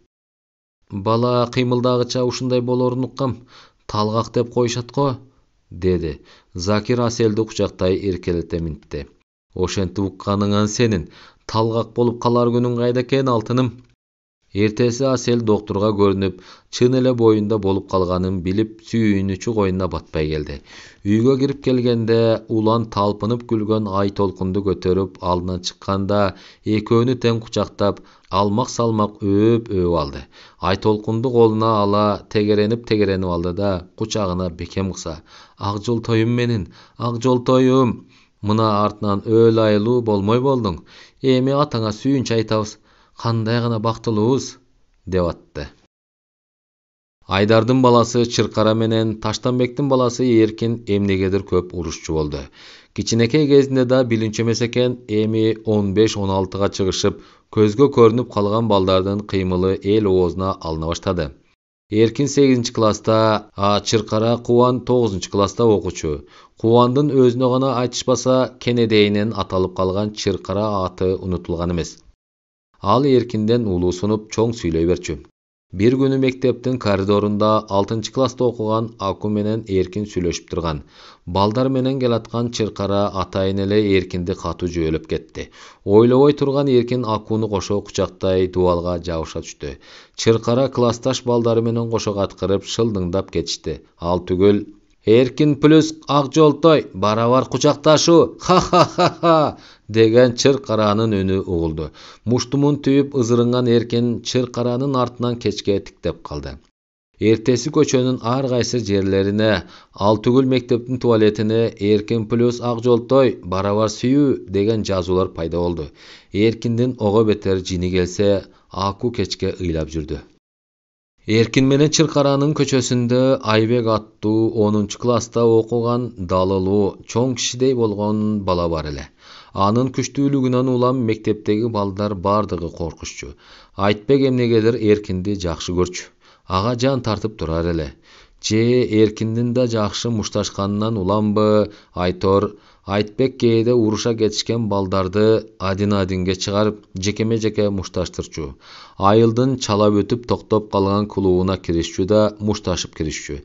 S1: Бала кыймылдагыча ушундай болорун уккам талгак деп коюшат го деди. Закир аселди кучактай эркелете минтти ошентип укканыңан сенин. Талгак болуп калар күнүң кайда экен алтыным? Эртеси асел доктурга көрүнүп чын эле боюнда болуп калганын билип сүйүнүчү койнуна батпай келди. Үйгө кирип келгенде улан талпынып күлгөн ай толкунду көтөрүп алдынан чыкканда экөөнү тең кучактап алмак салмак өөп өөп алды. Ай толкунду колуна ала тегеренип тегеренип алды да кучагына бекем кыса. Ак жолтоюм менин ак жолтоюм мына артынан өл айлуу болмой болдуң. Эми атаңа сүйүнч айтабыз кандай гана бактылуубуз деп атты. Айдардын баласы чыркара менен таштанбектин баласы эркин эмнегедир көп урушчу болду. Кичинекей кезинде да билинчү эмес экен эми он беш он алтыга чыгышып көзгө көрүнүп калган балдардын кыймылы эл оозуна алына баштады. Эркин сегизинчи класста а чыркара кубан тогузунчу класста окуучу кубандын өзүнө гана айтышпаса кенедейинен аталып калган чыркара аты унутулган эмес ал эркинден улуусунуп чоң сүйлөй берчү. Бир күнү мектептин коридорунда алтынчы класста окуган аку менен эркин сүйлөшүп турган балдар менен келаткан чыркара атайын эле эркинди катуу жөөлөп кетти ойлобой турган эркин акууну кошо кучактай дубалга жабыша түштү чыркара классташ балдары менен кошо каткырып шылдыңдап кетишти ал түгүл эркин плюс ак жолтой барабар кучакташуу ха ха ха ха деген чыркаранын үнү угулду муштумун түйүп ызырынган эркин чыркаранын артынан кечке тиктеп калды эртеси көчөнүн ар кайсы жерлерине ал түгүл мектептин туалетине эркин плюс ак жолтой барабар сүйүү деген жазуулар пайда болду эркиндин ого бетер жини келсе аку кечке ыйлап жүрдү эркин менен чыркаранын көчөсүндө айбек аттуу онунчу класста окуган далылуу чоң кишидей болгон бала бар эле. Анын күчтүүлүгүнөн улам мектептеги балдар бардыгы коркушчу. Айтбек эмнегедир эркинди жакшы көрчү. Ага жан тартып турар эле. Же эркиндин да жакшы мушташканынан уламбы айтор айтбек кээде уруша кетишкен балдарды адин адинге чыгарып жекеме жеке мушташтырчу. Айылдын чалап өтүп токтоп калган клубуна киришчү да мушташып киришчү.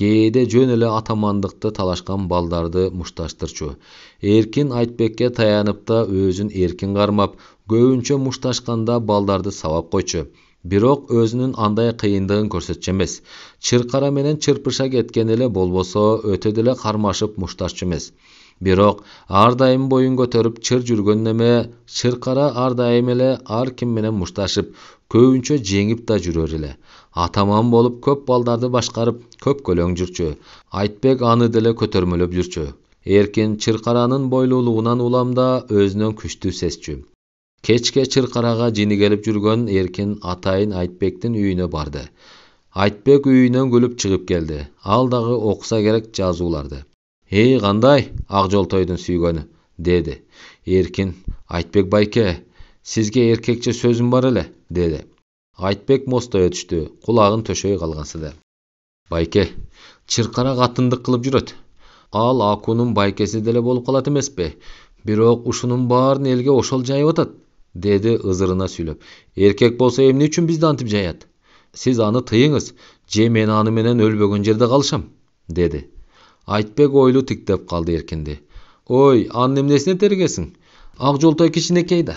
S1: Кээде жөн эле атамандыкты талашкан балдарды мушташтырчу. Эркин айтбекке таянып да өзүн эркин кармап көбүнчө мушташканда балдарды сабап койчу. Бирок өзүнүн андай кыйындыгын көрсөтчү эмес. Чыркара менен чырпыша кеткен эле болбосо өтө деле кармашып мушташчу эмес. Бирок ар дайым боюн көтөрүп чыр жүргөн неме чыркара ар дайым эле ар ким менен мушташып көбүнчө жеңип да жүрөр эле атаман болуп көп балдарды башкарып көп көлөң жүрчү айтбек аны деле көтөрмөлөп жүрчү эркин чыркаранын бойлуулугунан улам да өзүнөн күчтүү сезчү кечке чыркарага жини келип жүргөн эркин атайын айтбектин үйүнө барды айтбек үйүнөн күлүп чыгып келди ал дагы окуса керек жазууларды эй кандай ак жолтойдун сүйгөнү деди эркин айтбек байке сизге эркекче сөзүм бар эле деди айтбек мостое түштү кулагын төшөй калгансыды байке чыркара катындык кылып жүрөт. Ал акунун байкеси деле болуп калат эмеспи бирок ушунун баарын элге ошол жайып атат деди ызырына сүйлөп. Эркек болсо эмне үчүн бизди антип жаят? Сиз аны тыйыңыз же мен аны менен өлбөгөн жерде калышам деди айтбек ойлуу тиктеп калды эркинди. Ой анын эмнесине тергесиң? Ак жолтой кичинекей да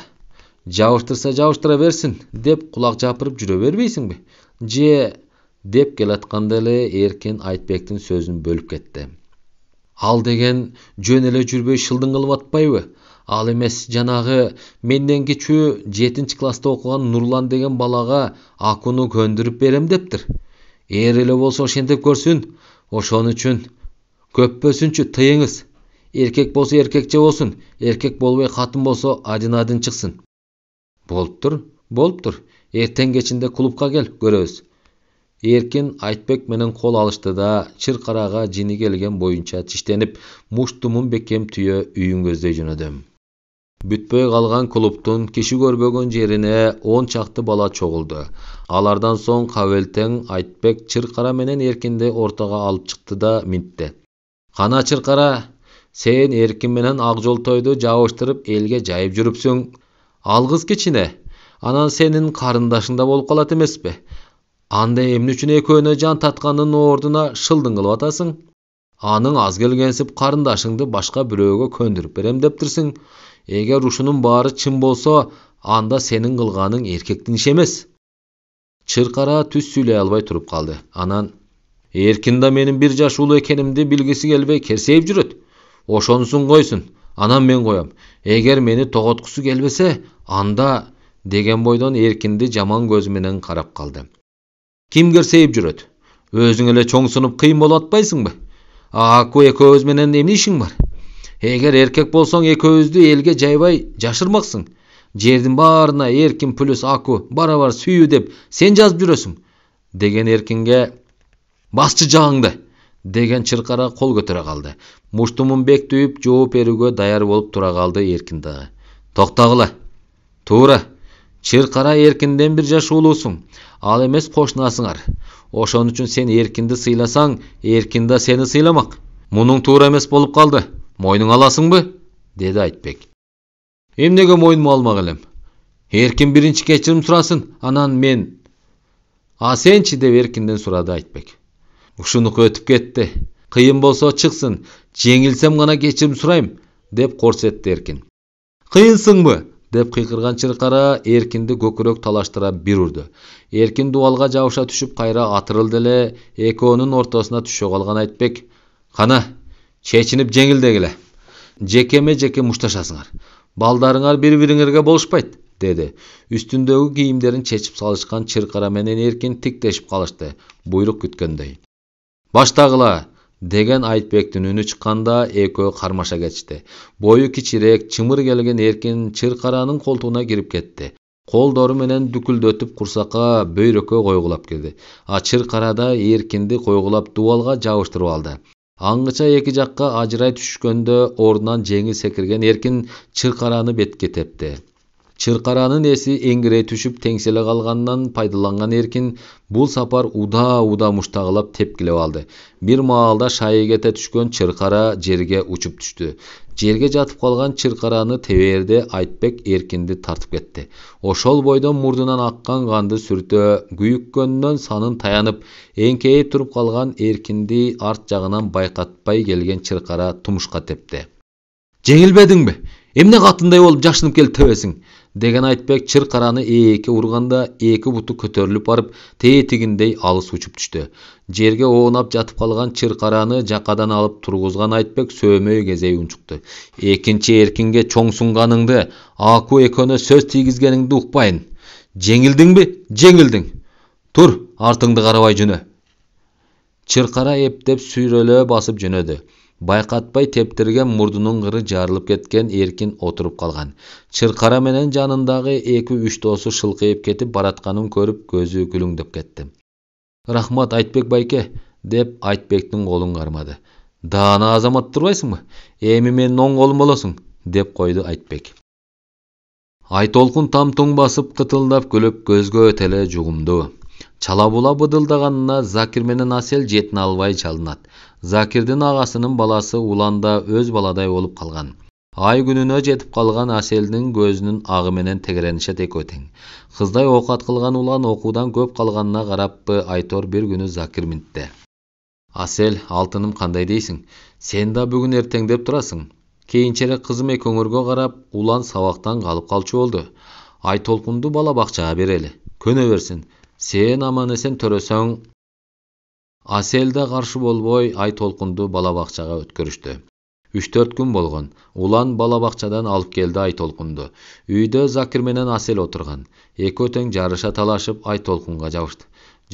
S1: жабыштырса жабыштыра берсин деп кулак жапырып жүрө бербейсиңби? Же деп келатканда эле эркин айтбектин сөзүн бөлүп кетти. Ал деген жөн эле жүрбөй шылдың кылып атпайбы. Ал эмес жанагы менден кичүү жетинчи класста окуган нурлан деген балага акуну көндүрүп берем дептир. Эр эле болсо ошентип көрсүн. Ошон үчүн көппөсүнчү тыйыңыз. Эркек болсо эркекче болсун эркек болбой катын болсо адин адин чыксын болуптур болуптур эртең кечинде клубка кел көрөбүз эркин айтбек менен кол алышты да чыркарага жини келген боюнча тиштенип муштумун бекем түйө үйүн көздөй жөнөдү бүтпөй калган клубтун киши көрбөгөн жерине он чакты бала чогулду алардан соң кабелтең айтбек чыркара менен эркинди ортого алып чыкты да минтти кана чыркара сен ак жолтойду жабыштырып элге жайып жүрүпсүң. Ал кыз кичине анан сенин да болуп калат эмеспи? Анда эмне үчүн экөөнө жан таткандын ордуна шылдың кылып атасың? Аның аз келгенсип карындашыңды башка бирөөгө көндүрүп берем дептирсиң эгер ушунун баары чын болсо анда сенин кылганың эркектин иши эмес чыркара түз сүйлөй албай туруп калды. Анан эркин да менин бир жаш улуу экенимди билгиси келбей керсейип жүрөт ошонусун койсун анан мен коем эгер мени тоготкусу келбесе анда деген бойдон эркинди жаман көзү менен карап калды ким керсейип жүрөт өзүң эле чоңсунуп кыйын болуп атпайсыңбы аку экөөбүз менен эмне ишиң бар эгер эркек болсоң экөөбүздү элге жайбай жашырмаксың жердин баарына эркин плюс аку барабар сүйүү деп сен жазып жүрөсүң деген эркинге басчы жагыңды деген чыркара кол көтөрө калды муштумун бек жооп берүүгө даяр болуп тура калды эркин дагы токтогула туура чыркара эркинден бир жаш улуусуң ал эмес кошунасыңар ошон үчүн сен эркинди сыйласаң эркин да сени сыйламак мунуң туура эмес болуп калды мойнуңа аласыңбы деди айтбек. Эмнеге мойнума алмак элем эркин биринчи кечирим сурасын анан мен. А сенчи деп эркинден сурады айтбек. Ушунуку өтүп кетти кыйын болсо чыксын жеңилсем гана кечирим сурайм деп корс этти эркин кыйынсыңбы деп кыйкырган чыркара эркинди көкүрөк талаштыра бир урду эркин дубалга жабыша түшүп кайра атырылды эле экөөнүн ортосуна түшө калган айтбек кана чечинип жеңилдегиле жекеме жеке мушташасыңар балдарыңар бири бириңерге болушпайт деди үстүндөгү кийимдерин чечип салышкан чыркара менен эркин тиктешип калышты буйрук күткөндөй баштагыла деген айтбектин үнү чыкканда экөө кармаша кетишти бою кичирээк чымыр келген эркин чыркаранын колтугуна кирип кетти. Колдору менен дүкүлдөтүп курсакка бөйрөккө койгулап кирди а чыркара да эркинди койгулап дубалга жабыштырып алды. Аңгыча эки жакка ажырай түшкөндө ордунан жеңил секирген эркин чыркараны бетке тепти. Чыркаранын эси эңирей түшүп теңселе калганынан пайдаланган эркин бул сапар удаа муштагылап тепкилеп алды. Бир маалда шайы кете түшкөн чыркара жерге учуп түштү. Жерге жатып калган чыркараны тебээрде айтбек эркинди тартып кетти ошол бойдо мурдунан аккан канды сүртө күйүккөнүнөн санын таянып эңкейип туруп калган эркинди арт жагынан байкатпай келген чыркара тумушка тепти жеңилбедиңби эмне катындай болуп жашынып келип тебесиң деген айтбек чыркараны ээкке урганда эки буту көтөрүлүп барып тетигиндей алыс учуп түштү. Жерге оонап жатып калган чыркараны жакадан алып тургузган айтбек сөөмөй кезей унчукту. Экинчи эркинге чоңсунганыңды аку экөөнө сөз тийгизгениңди укпайын. Жеңилдиңби? Жеңилдиң. Тур артыңды карабай жөнө. Чыркара эптеп сүйрөлө басып жөнөдү байкатпай тептирген мурдунун кыры жарылып кеткен эркин отуруп калган. Чыркара менен жанындагы эки үч досу шылкыйып кетип баратканын көрүп көзү күлүңдөп кетти. Рахмат айтбек байке деп айтбектин колун кармады. Даана азамат турбайсыңбы? Эми менин оң колум болосуң деп койду айтбек. Айтолкун там туң басып кытылдап күлүп көзгө өтө эле жугумдуу чала була быдылдаганына закир менен асель жетине албай чалынат закирдин агасынын баласы улан да өз баладай болуп калган ай күнүнө жетип калган аселдин көзүнүн агы менен тегеренишет экөө тең кыздай оокат кылган улан окуудан көп калганына караппы айтор бир күнү закир минтте асель алтыным кандай дейсиң сен да бүгүн эртеңдеп турасың кийинчерээк кызым экөөңөргө карап улан сабактан калып калчу болду айтолкунду бала бакчага берели көнө берсин сен аман эсен төрөсөң асель каршы болбой айтолкунду бала бакчага өткөрүштү. Үч төрт күн болгон. Улан бала бакчадан алып келди айтолкунду үйдө закир менен асель отурган. Экөө тең жарыша талашып айтолкунга жабышты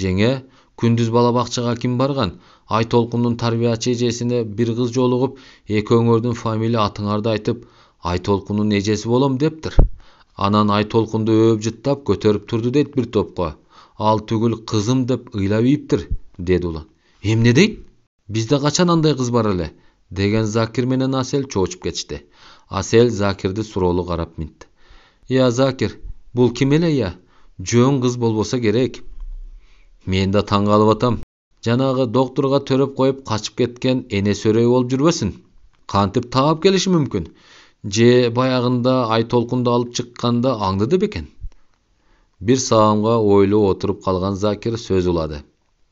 S1: жеңе күндүз бала бакчага ким барган? Айтолкундун тарбиячы эжесине бир кыз жолугуп экөөңөрдүн фамилия атыңарды айтып айтолкундун эжеси болом дептир. Анан айтолкунду өөп жыттап көтөрүп турду дейт бир топко. Ал түгүл кызым деп ыйлап ийиптир деди улан эмне дейт бизде качан андай кыз бар эле деген закир менен асель чоочуп кетишти асель закирди суроолуу карап минтти ыя закир бул ким эле ыя жөн кыз болбосо керек мен да таң калып атам жанагы доктурга төрөп коюп качып кеткен эне сөрөй болуп жүрбөсүн кантип таап келиши мүмкүн же баягында айтолкунду алып чыкканда аңдыды бекен бир саамга ойлуу отуруп калган закир сөз улады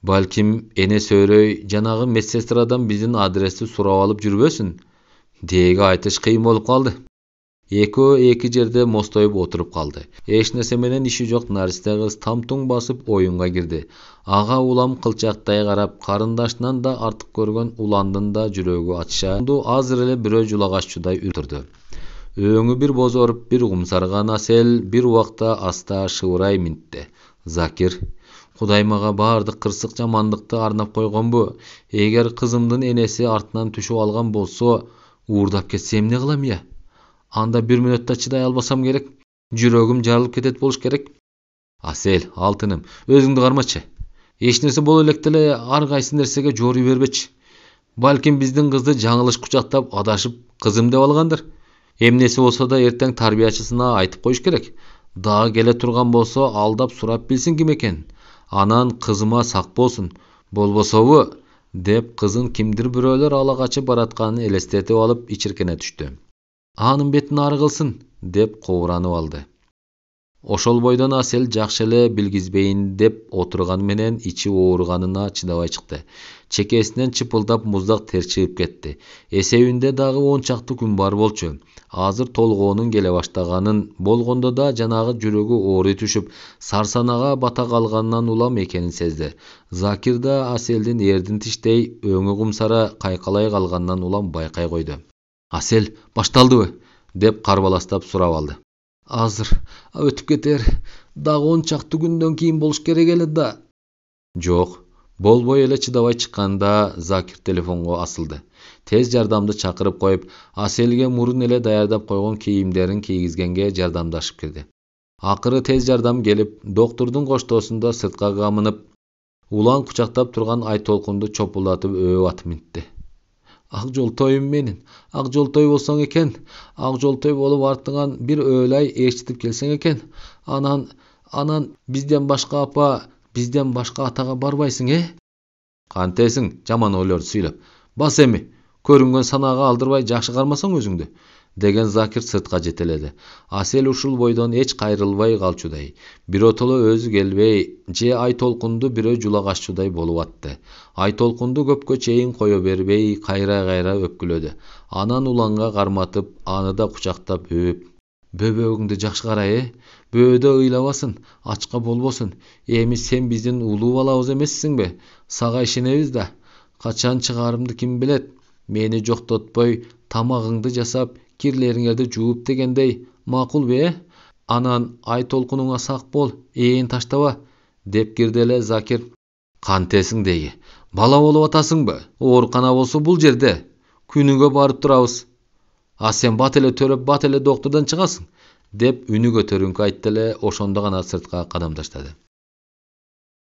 S1: балким эне сөрөй жанагы медсестрадан биздин адрестти сурап алып жүрбөсүн деги айтыш кыйын болуп калды экөө эки жерде мостоюп отуруп калды эч нерсе менен иши жок наристе кыз там туң басып оюнга кирди ага улам кылчактай карап карындашынан да артык көргөн уландын да жүрөгү ачыша азыр эле бирөө жулагаччудай үртүрдү өңү бир бозоруп бир кумсарган асель бир убакта аста шыбырай минтти закир кудай мага баардык кырсык жамандыкты арнап койгонбу эгер кызымдын энеси артынан түшүп алган болсо уурдап кетсе эмне кылам ыя анда бир мүнөт да чыдай албасам керек. Жүрөгүм жарылып кетет болуш керек. Асель алтыным өзүңдү кармачы эч нерсе боло электе эле ар кайсы нерсеге жоруй бербечи балким биздин кызды жаңылыш кучактап адашып кызым деп алгандыр эмнеси болсо да эртең тарбиячысына айтып коюш керек. Дагы келе турган болсо алдап сурап билсин ким экенин анан кызыма сак болсун болбособу деп кызын кимдир бирөөлөр ала качып баратканын элестетип алып ичиркене түштү анын бетин ары кылсын деп кобуранып алды. Ошол бойдон асель жакшы эле билгизбейин деп отурганы менен ичи ооруганына чыдабай чыкты. Чекесинен чыпылдап муздак тер чыгып кетти. Эсебинде дагы он чакты күн бар болчу. Азыр толгоонун келе баштаганын болгондо да жанагы жүрөгү ооруй түшүп сарсанага бата калганынан улам экенин сезди. Закир да аселдин эрдин тиштей өңү кумсара кайкалай калганынан улам байкай койду. Асель башталдыбы деп карбаластап сурап алды азыр. Өтүп кетер. Дагы он чакты күндөн кийин болуш керек эле да. Жок болбой эле чыдабай чыкканда закир телефонго асылды. Тез жардамды чакырып коюп аселге мурун эле даярдап койгон кийимдерин кийгизгенге жардамдашып кирди акыры тез жардам келип доктурдун коштоосунда сыртка камынып улан кучактап турган ай толкунду чопулдатып өөп атып минтти ак жолтоюм менин. Ак жолтой болсоң экен ак жолтой болуп артыңан бир өлай ээрчитип келсең экен анан анан бизден башка апа бизден башка атага барбайсың э? Кантесиң жаман ойлорду сүйлөп бас эми көрүнгөн санаага алдырбай жакшы кармасаң өзүңдү. Деген закир сыртка жетеледи асель ушул бойдон эч кайрылбай калчудай. Биротоло өзү келбей же ай толкунду бирөө жулагаччудай болуп атты ай толкунду көпкө чейин кое бербей кайра кайра өпкүлөдү. Анан уланга карматып аны да кучактап өөп бөбөгүңдү жакшы карай э? Бөөдө ыйлабасын ачка болбосун. Эми сен биздин улуу балабыз эмессиңби сага ишенебиз да. Качан чыгаарымды ким билет? Мени жоктотпой тамагыңды жасап кирлериңерди жууп дегендей макулбу э анан ай толкунуңа сак бол ээн таштаба деп кирди эле закир кантесиң деги бала болуп атасыңбы оорукана болсо бул жерде. Күнүгө барып турабыз а сен бат эле төрөп бат эле доктурдан чыгасың деп үнү көтөрүңкү айтты эле ошондо гана сыртка кадам таштады.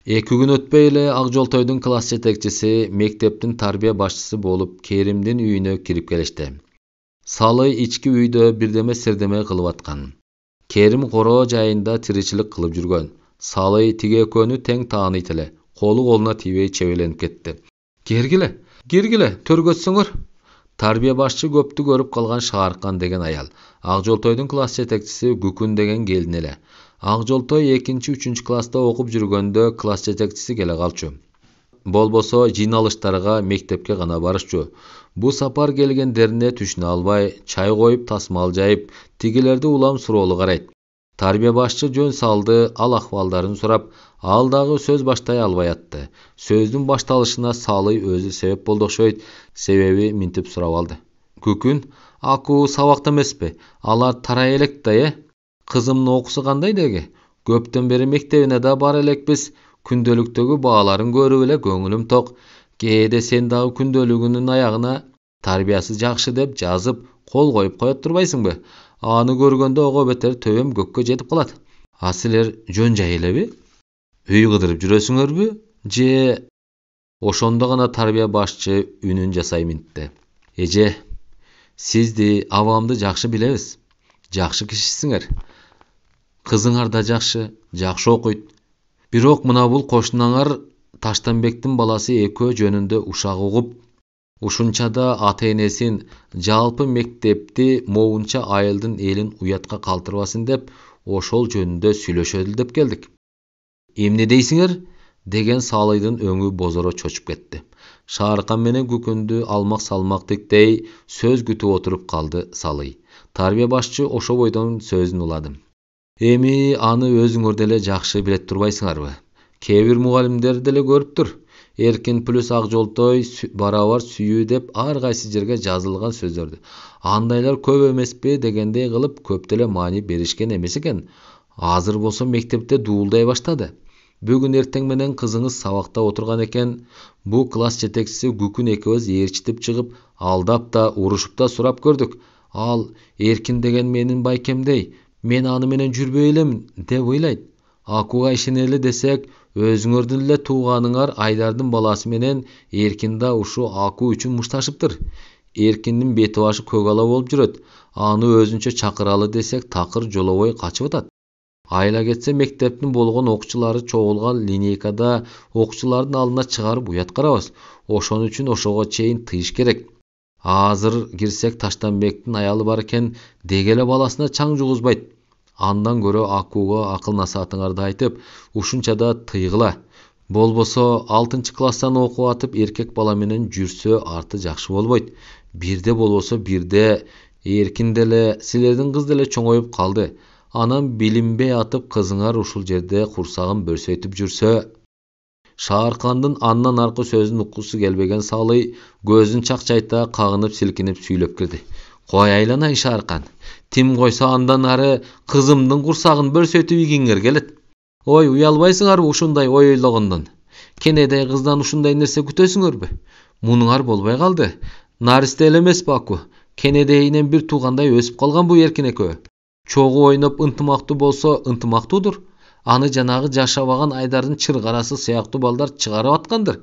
S1: Эки күн өтпөй эле ак жолтойдун класс жетекчиси мектептин тарбия башчысы болуп керимдин үйүнө кирип келишти салы ички үйдө бирдеме сирдеме кылып аткан керим короо жайында тиричилик кылып жүргөн салы тиги экөөнү тең тааныйт эле колу колуна тийбей чебеленип кетти кергиле киргиле төргөтсөңөр тарбия башчы көптү көрүп калган шааркан деген аял ак жолтойдун класс жетекчиси күкүн деген келин эле ак жолтой экинчи үчүнчү класста окуп жүргөндө класс жетекчиси келе калчу болбосо жыйналыштарга мектепке гана барышчу бу сапар келгендерине түшүнө албай чай коюп тасмал жайып тигилерди улам суроолу карайт тарбия башчы жөн салды ал акыбалдарын сурап ал дагы сөз баштай албай атты сөздүн башталышына саалый өзү себеп болду окшойт себеби минтип сурап алды күкүн аку сабакта эмеспи алар тарай элек да э кызымдын окуусу кандай деги көптөн бери мектебине да бара элекпиз күндөлүктөгү бааларын көрүп эле көңүлүм ток кээде сен дагы күндөлүгүнүн аягына тарбиясы жакшы деп жазып кол коюп коет турбайсыңбы аны көргөндө ого бетер төбөм көккө жетип калат а силер жөн жай элеби үй кыдырып жүрөсүңөрбү же ошондо гана тарбия башчы үнүн жасай минтти эже сизди абамды жакшы билебиз жакшы кишисиңер кызыңар да жакшы жакшы окуйт бирок мына бул кошунаңар таштанбектин баласы экөө ушак угуп ушунча да ата энесин жалпы мектепти моунча айылдын элин уятка калтырбасын деп ошол жөнүндө сүйлөшөлү деп келдик эмне дейсиңер деген саалыйдын өңү бозоро чочуп кетти шааркан менен күкүндү алмак салмактыктей сөз күтүп отуруп калды салый тарбия башчы ошо бойдон сөзүн улады эми аны өзүңөр деле жакшы билет турбайсыңарбы кээ бир мугалимдер деле көрүптүр эркин плюс ак жолтой барабар сүйүү деп ар кайсы жерге жазылган сөздөрдү. Андайлар көп эмеспи дегендей кылып көп деле маани беришкен эмес экен. Азыр болсо мектепте дуулдай баштады. Бүгүн эртең менен кызыңыз сабакта отурган экен. Бул класс жетекчиси күкүн экөөбүз ээрчитип чыгып алдап да урушуп да сурап көрдүк. Ал эркин деген менин байкемдей мен аны менен жүрбөй элемин деп ыйлайт акуга ишенели десек өзүңөрдүн эле тууганыңар айдардын баласы менен эркин да ушу аку үчүн мушташыптыр эркиндин бети башы көк ала болуп жүрөт аны өзүнчө чакыралы десек такыр жолобой качып атат айла кетсе мектептин болгон окуучулары чогулган линейкада окуучулардын алдына чыгарып уят карабыз ошон үчүн ошого чейин тыйыш керек азыр кирсек таштанбектин аялы бар экен деги эле баласына чаң жугузбайт андан көрө акууга акыл насаатыңарды айтып ушунчада тыйгыла. Болбосо алтынчы класстан окуп атып эркек бала менен жүрсө арты жакшы болбойт. Бирде болбосо бирде эркин деле силердин кыз деле чоңоюп калды. Анан билинбей атып кызыңар ушул жерде курсагын бөрсөйтүп жүрсө. Шааркандын андан аркы сөзүн уккусу келбеген салый көзүн чакчайта кагынып силкинип сүйлөп кирди. Кой айланайын шааркан тим койсо андан ары кызымдын курсагын бөрсөйтүп ийгиңер келет ой уялбайсыңарбы ушундай ой ойлогондон кенедей кыздан ушундай нерсе күтөсүңөрбү мунуңар болбой калды наристе эле эмеспи аку кенедейинен бир туугандай өсүп калган бу эркин экөө чогуу ойноп ынтымактуу болсо ынтымактуудур аны жанагы жашабаган айдардын чыр сыяктуу балдар чыгарып аткандыр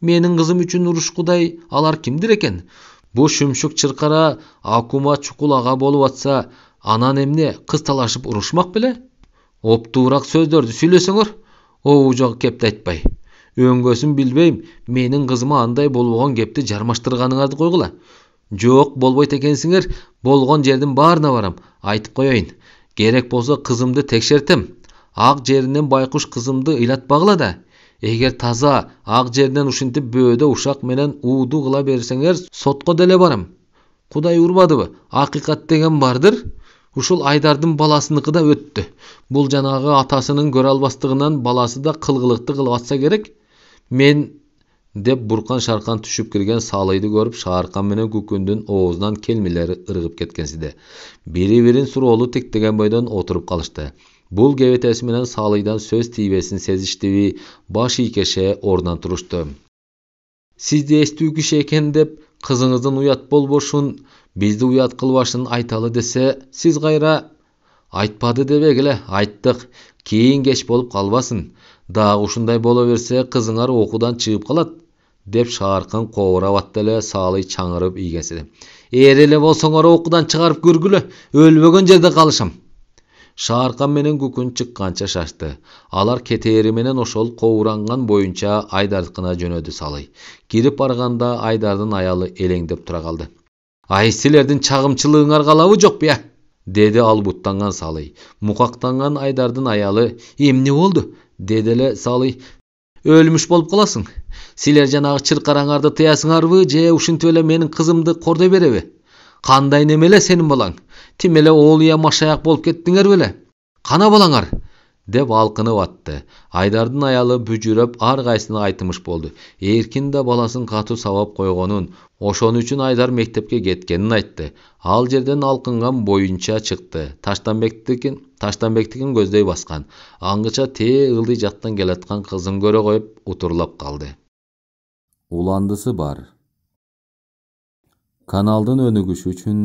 S1: менин кызым үчүн урушкудай алар кимдир экен бу шүмшүк чыркара акума чукул ага болуп атса анан эмне кыз талашып урушмак беле оптуураак сөздөрдү сүйлөсөңөр обу жок кепти айтпай өңгөсүн билбейм менин кызыма андай болбогон кепти жармаштырганыңарды койгула жок болбойт экенсиңер болгон жердин баарына барам айтып коеюн керек болсо кызымды текшертем ак жеринен байкуш кызымды ыйлатпагыла да эгер таза ак жеринен ушинтип бөөдө ушак менен ууду кыла берсеңер сотко деле барам кудай урбадыбы акыйкат деген бардыр ушул айдардын баласыныкы да өттү бул жанагы атасынын көрө албастыгынан баласы да кылгылыкты кылып атса керек мен деп буркан шаркан түшүп кирген салыйды көрүп шааркан менен күкүндүн оозунан келмелери ыргып кеткенсиде бири бирин суроолуу тиктеген бойдон отуруп калышты бул кебетеси менен салыйдан сөз тийбесин сезиштиби баш ийкеше ордунан турушту сизди эстүү киши экен деп кызыңыздын уят болбошун бизди уят кылбашын айталы десе сиз кайра айтпады дебегиле айттык кийин кеч болуп калбасын дагы ушундай боло берсе кызыңар окуудан чыгып калат деп шааркан кобурап атты эле чаңырып ийгенсиде эр эле болсоңор окуудан чыгарып көргүлө өлбөгөн жерде калышам шааркан менен күкүн чыкканча шашты алар кетээри менен ошол кобуранган боюнча айдардыкына жөнөдү салый кирип барганда айдардын аялы элеңдеп тура калды ай силердин чагымчылыгыңар калабы жокпу я деди албуттанган салый мукактанган айдардын аялы эмне болду деди эле салый өлмүш болуп каласың силер жанагы чыркараңарды тыясыңарбы же ушинтип эле менин кызымды кордой береби кандай неме эле сенин балаң тим эле оолуя машаяк болуп кеттиңер беле. Кана балаңар деп алкынып атты. Айдардын аялы бүжүрөп ар кайсына айтымыш болду. Эркин да баласын катуу сабап койгонун ошон үчүн айдар мектепке кеткенин айтты. Ал жерден алкынган боюнча чыкты. Таштанбектикин таштанбектикин көздөй баскан. Аңгыча тээ ылдый жактан келаткан кызын көрө коюп утурлап калды.
S2: Уландысы бар. Каналдын өнүгүшү үчүн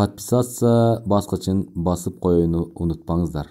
S2: подписаться баскычын басып коюуну унутпаңыздар.